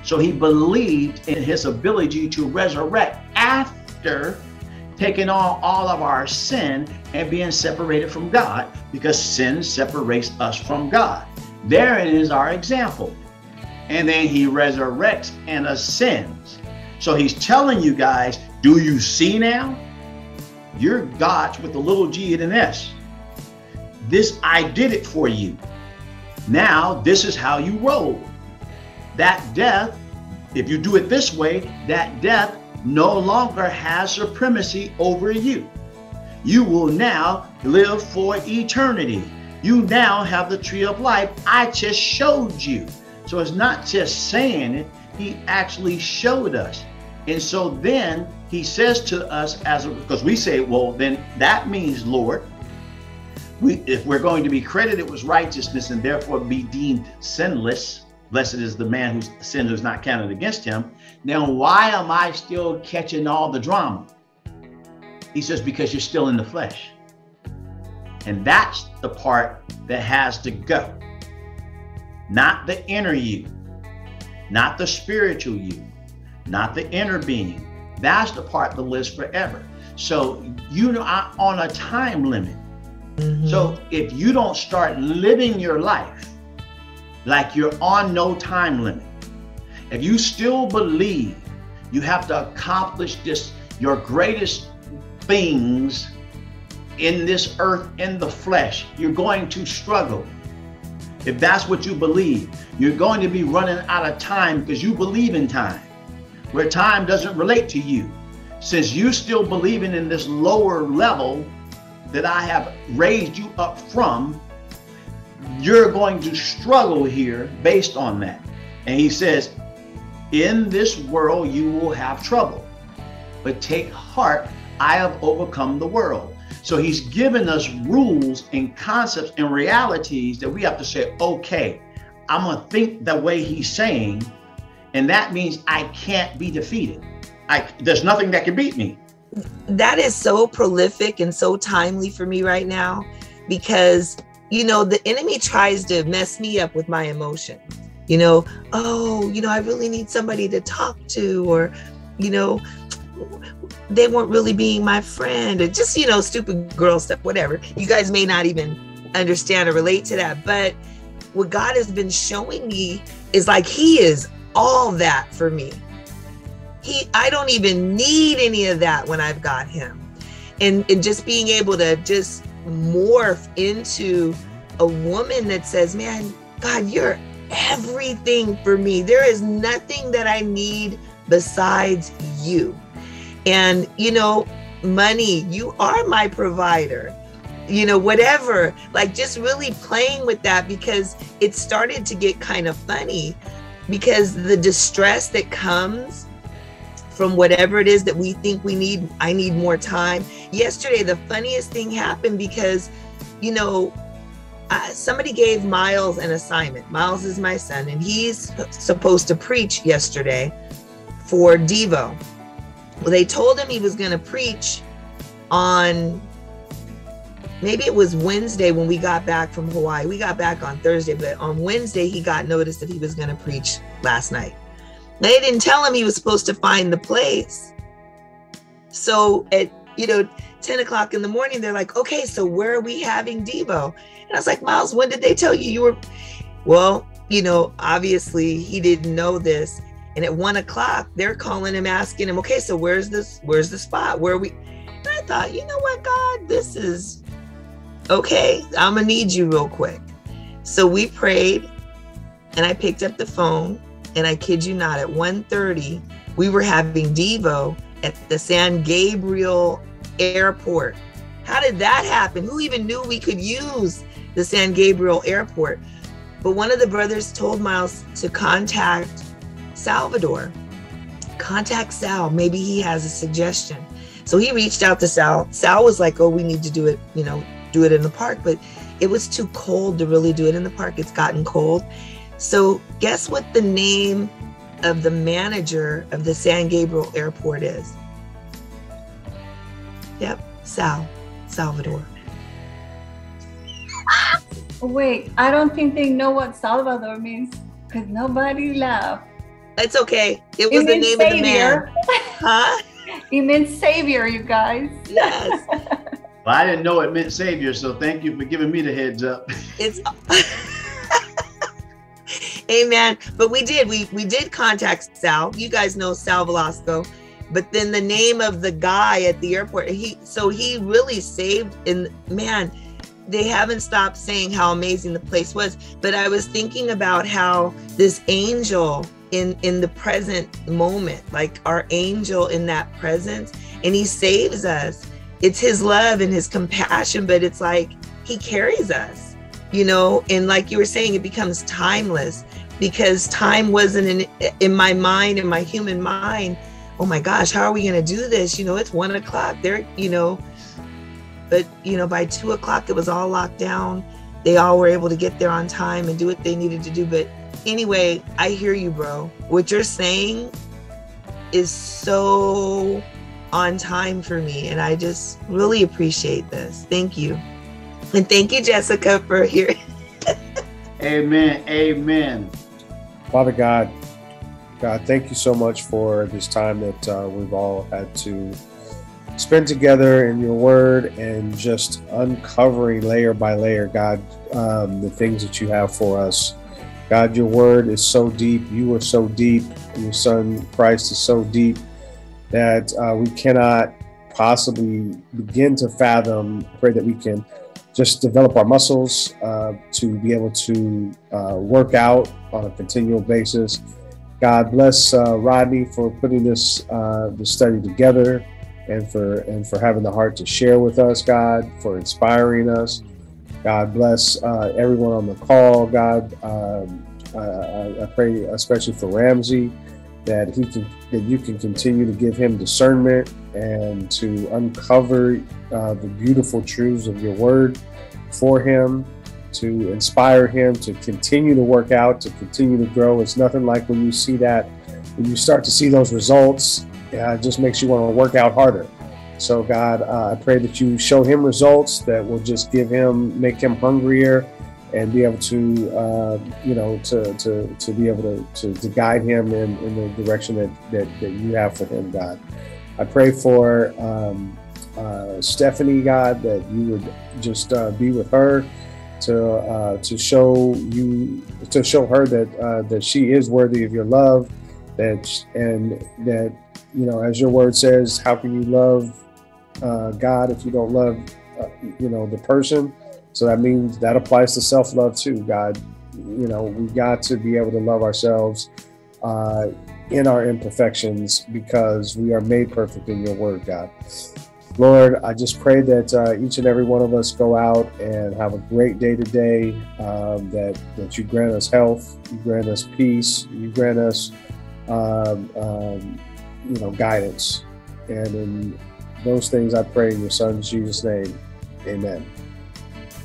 So he believed in his ability to resurrect after taking on all of our sin and being separated from God because sin separates us from God. Therein is our example. And then he resurrects and ascends. So he's telling you guys, do you see now? You're God's with a little g and an S. This, I did it for you. Now, this is how you roll. That death, if you do it this way, that death no longer has supremacy over you. You will now live for eternity. You now have the tree of life. I just showed you. So it's not just saying it, he actually showed us. And so then he says to us as because we say, well, then that means, Lord, we if we're going to be credited with righteousness and therefore be deemed sinless, blessed is the man whose sin is not counted against him. Now, why am I still catching all the drama? He says, because you're still in the flesh. And that's the part that has to go. Not the inner you, not the spiritual you, not the inner being. That's the part that lives forever. So you know on a time limit. Mm-hmm. So if you don't start living your life like you're on no time limit, if you still believe you have to accomplish this, your greatest things in this earth in the flesh, you're going to struggle. If that's what you believe, you're going to be running out of time because you believe in time where time doesn't relate to you. Since you still believing in this lower level that I have raised you up from, you're going to struggle here based on that. And he says, In this world you will have trouble, but take heart, I have overcome the world. So he's given us rules and concepts and realities that we have to say, okay, I'm going to think the way he's saying and that means I can't be defeated. I there's nothing that can beat me. That is so prolific and so timely for me right now because you know the enemy tries to mess me up with my emotions. You know, oh, you know, I really need somebody to talk to, or, you know, they weren't really being my friend, or just, you know, stupid girl stuff, whatever. You guys may not even understand or relate to that. But what God has been showing me is like He is all that for me. He, I don't even need any of that when I've got Him. And, and just being able to just morph into a woman that says, Man, God, you're everything for me. There is nothing that I need besides you. And, you know, money, you are my provider. You know, whatever, like just really playing with that because it started to get kind of funny because the distress that comes from whatever it is that we think we need, I need more time. Yesterday, the funniest thing happened because, you know, uh, somebody gave Miles an assignment. Miles is my son, and he's supposed to preach yesterday for Devo. Well, they told him he was going to preach on maybe it was Wednesday when we got back from Hawaii. We got back on Thursday, but on Wednesday, he got notice that he was going to preach last night. They didn't tell him he was supposed to find the place. So at, you know, 10 o'clock in the morning, they're like, okay, so where are we having Devo? And I was like, Miles, when did they tell you you were? Well, you know, obviously he didn't know this. And at one o'clock, they're calling him, asking him, okay, so where's this? Where's the spot? Where are we? And I thought, you know what, God, this is okay. I'm gonna need you real quick. So we prayed, and I picked up the phone, and I kid you not, at 1:30, we were having Devo at the San Gabriel Airport. How did that happen? Who even knew we could use the San Gabriel Airport? But one of the brothers told Miles to contact Salvador. Contact Sal. Maybe he has a suggestion. So he reached out to Sal. Sal was like, "Oh, we need to do it, you know, do it in the park." But it was too cold to really do it in the park. It's gotten cold. So guess what the name of the manager of the San Gabriel Airport is? Yep, Sal, Salvador. Wait, I don't think they know what Salvador means because nobody laughed. It's okay. It was It the means name of the man. Huh? It means savior, you guys. Yes. Well, I didn't know it meant savior, so thank you for giving me the heads up. It's Amen. But we did. We we did contact Sal. You guys know Sal Velasco. But then the name of the guy at the airport, he so he really saved and man, they haven't stopped saying how amazing the place was. But I was thinking about how this angel in in the present moment, like our angel in that presence, and he saves us. It's his love and his compassion, but it's like he carries us, you know, and like you were saying, it becomes timeless because time wasn't in in my mind, in my human mind. Oh my gosh, how are we gonna do this? You know, it's one o'clock. There, you know, but you know, by two o'clock it was all locked down. They all were able to get there on time and do what they needed to do. But anyway, I hear you, bro. What you're saying is so on time for me. And I just really appreciate this. Thank you. And thank you, Jessica, for hearing. Amen. Amen. Father God, God, thank you so much for this time that uh, we've all had to spend together in your word and just uncovering layer by layer, God, um, the things that you have for us. God, your word is so deep. You are so deep. Your son Christ is so deep that uh, we cannot possibly begin to fathom. Pray that we can just develop our muscles uh, to be able to uh, work out on a continual basis. God bless uh, Rodney for putting this uh, this study together, and for and for having the heart to share with us. God for inspiring us. God bless uh, everyone on the call. God, um, I, I pray especially for Ramsey that he can that you can continue to give him discernment and to uncover uh, the beautiful truths of your word for him to inspire him to continue to work out to continue to grow. It's nothing like when you see that when you start to see those results yeah, it just makes you want to work out harder. So god uh, i pray that you show him results that will just give him make him hungrier and be able to, uh, you know, to, to, to be able to, to, to guide him in, in the direction that, that, that you have for him, God. I pray for um, uh, Stephanie, God, that you would just uh, be with her to uh, to show you to show her that uh, that she is worthy of your love, that and that you know, as your word says, how can you love uh, God if you don't love uh, you know the person? So that means that applies to self love too. God, you know, we got to be able to love ourselves uh, in our imperfections because we are made perfect in your word, God. Lord, I just pray that uh, each and every one of us go out and have a great day today. Um, that that you grant us health, you grant us peace, you grant us, um, um, you know, guidance. And in those things, I pray in your Son Jesus' name, Amen.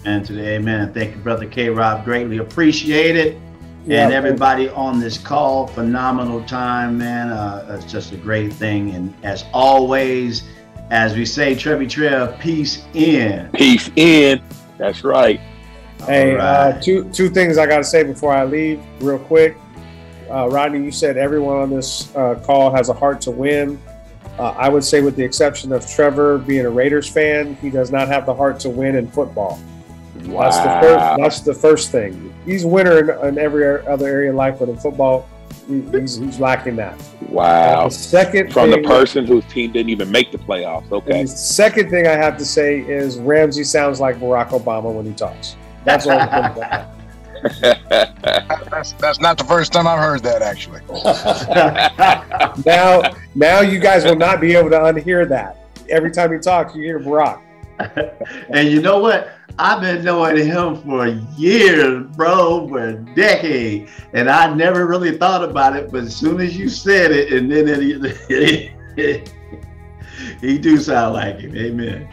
And today, amen. Thank you, Brother K. Rob. Greatly appreciate it. Yeah, and everybody on this call, phenomenal time, man. Uh, it's just a great thing. And as always, as we say, Trevi Trev, peace in. Peace in. That's right. Hey, uh, right. Uh, two two things I got to say before I leave, real quick. Uh, Rodney, you said everyone on this uh, call has a heart to win. Uh, I would say, with the exception of Trevor being a Raiders fan, he does not have the heart to win in football. Wow. That's the first. That's the first thing. He's a winner in, in every other area of life, but in football, he's, he's lacking that. Wow. the second from the person whose team didn't even make the playoffs. Okay. The second thing I have to say is Ramsey sounds like Barack Obama when he talks. That's all. that's, that's not the first time I've heard that actually. now, now you guys will not be able to unhear that. Every time he talks, you hear Barack. and you know what? I've been knowing him for years, bro, for a decade, and I never really thought about it. But as soon as you said it, and then it, he do sound like him. Amen.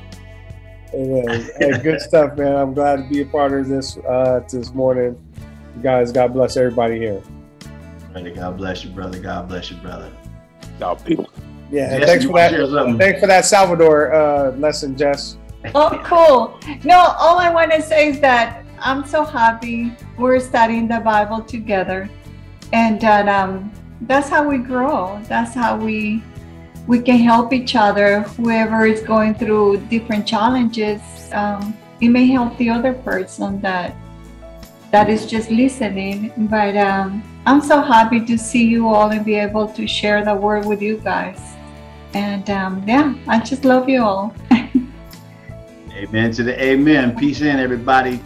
Amen. Hey, good stuff, man. I'm glad to be a part of this uh, this morning. You guys, God bless everybody here. God bless you, brother. God bless you, brother. Now, people. Yeah, thanks for that. Thanks for that Salvador uh, lesson, Jess. Oh, cool. No, all I want to say is that I'm so happy we're studying the Bible together, and that um, that's how we grow. That's how we we can help each other. Whoever is going through different challenges, um, it may help the other person that that is just listening. But um, I'm so happy to see you all and be able to share the word with you guys. And um, yeah, I just love you all. Amen to the amen. Peace in, everybody.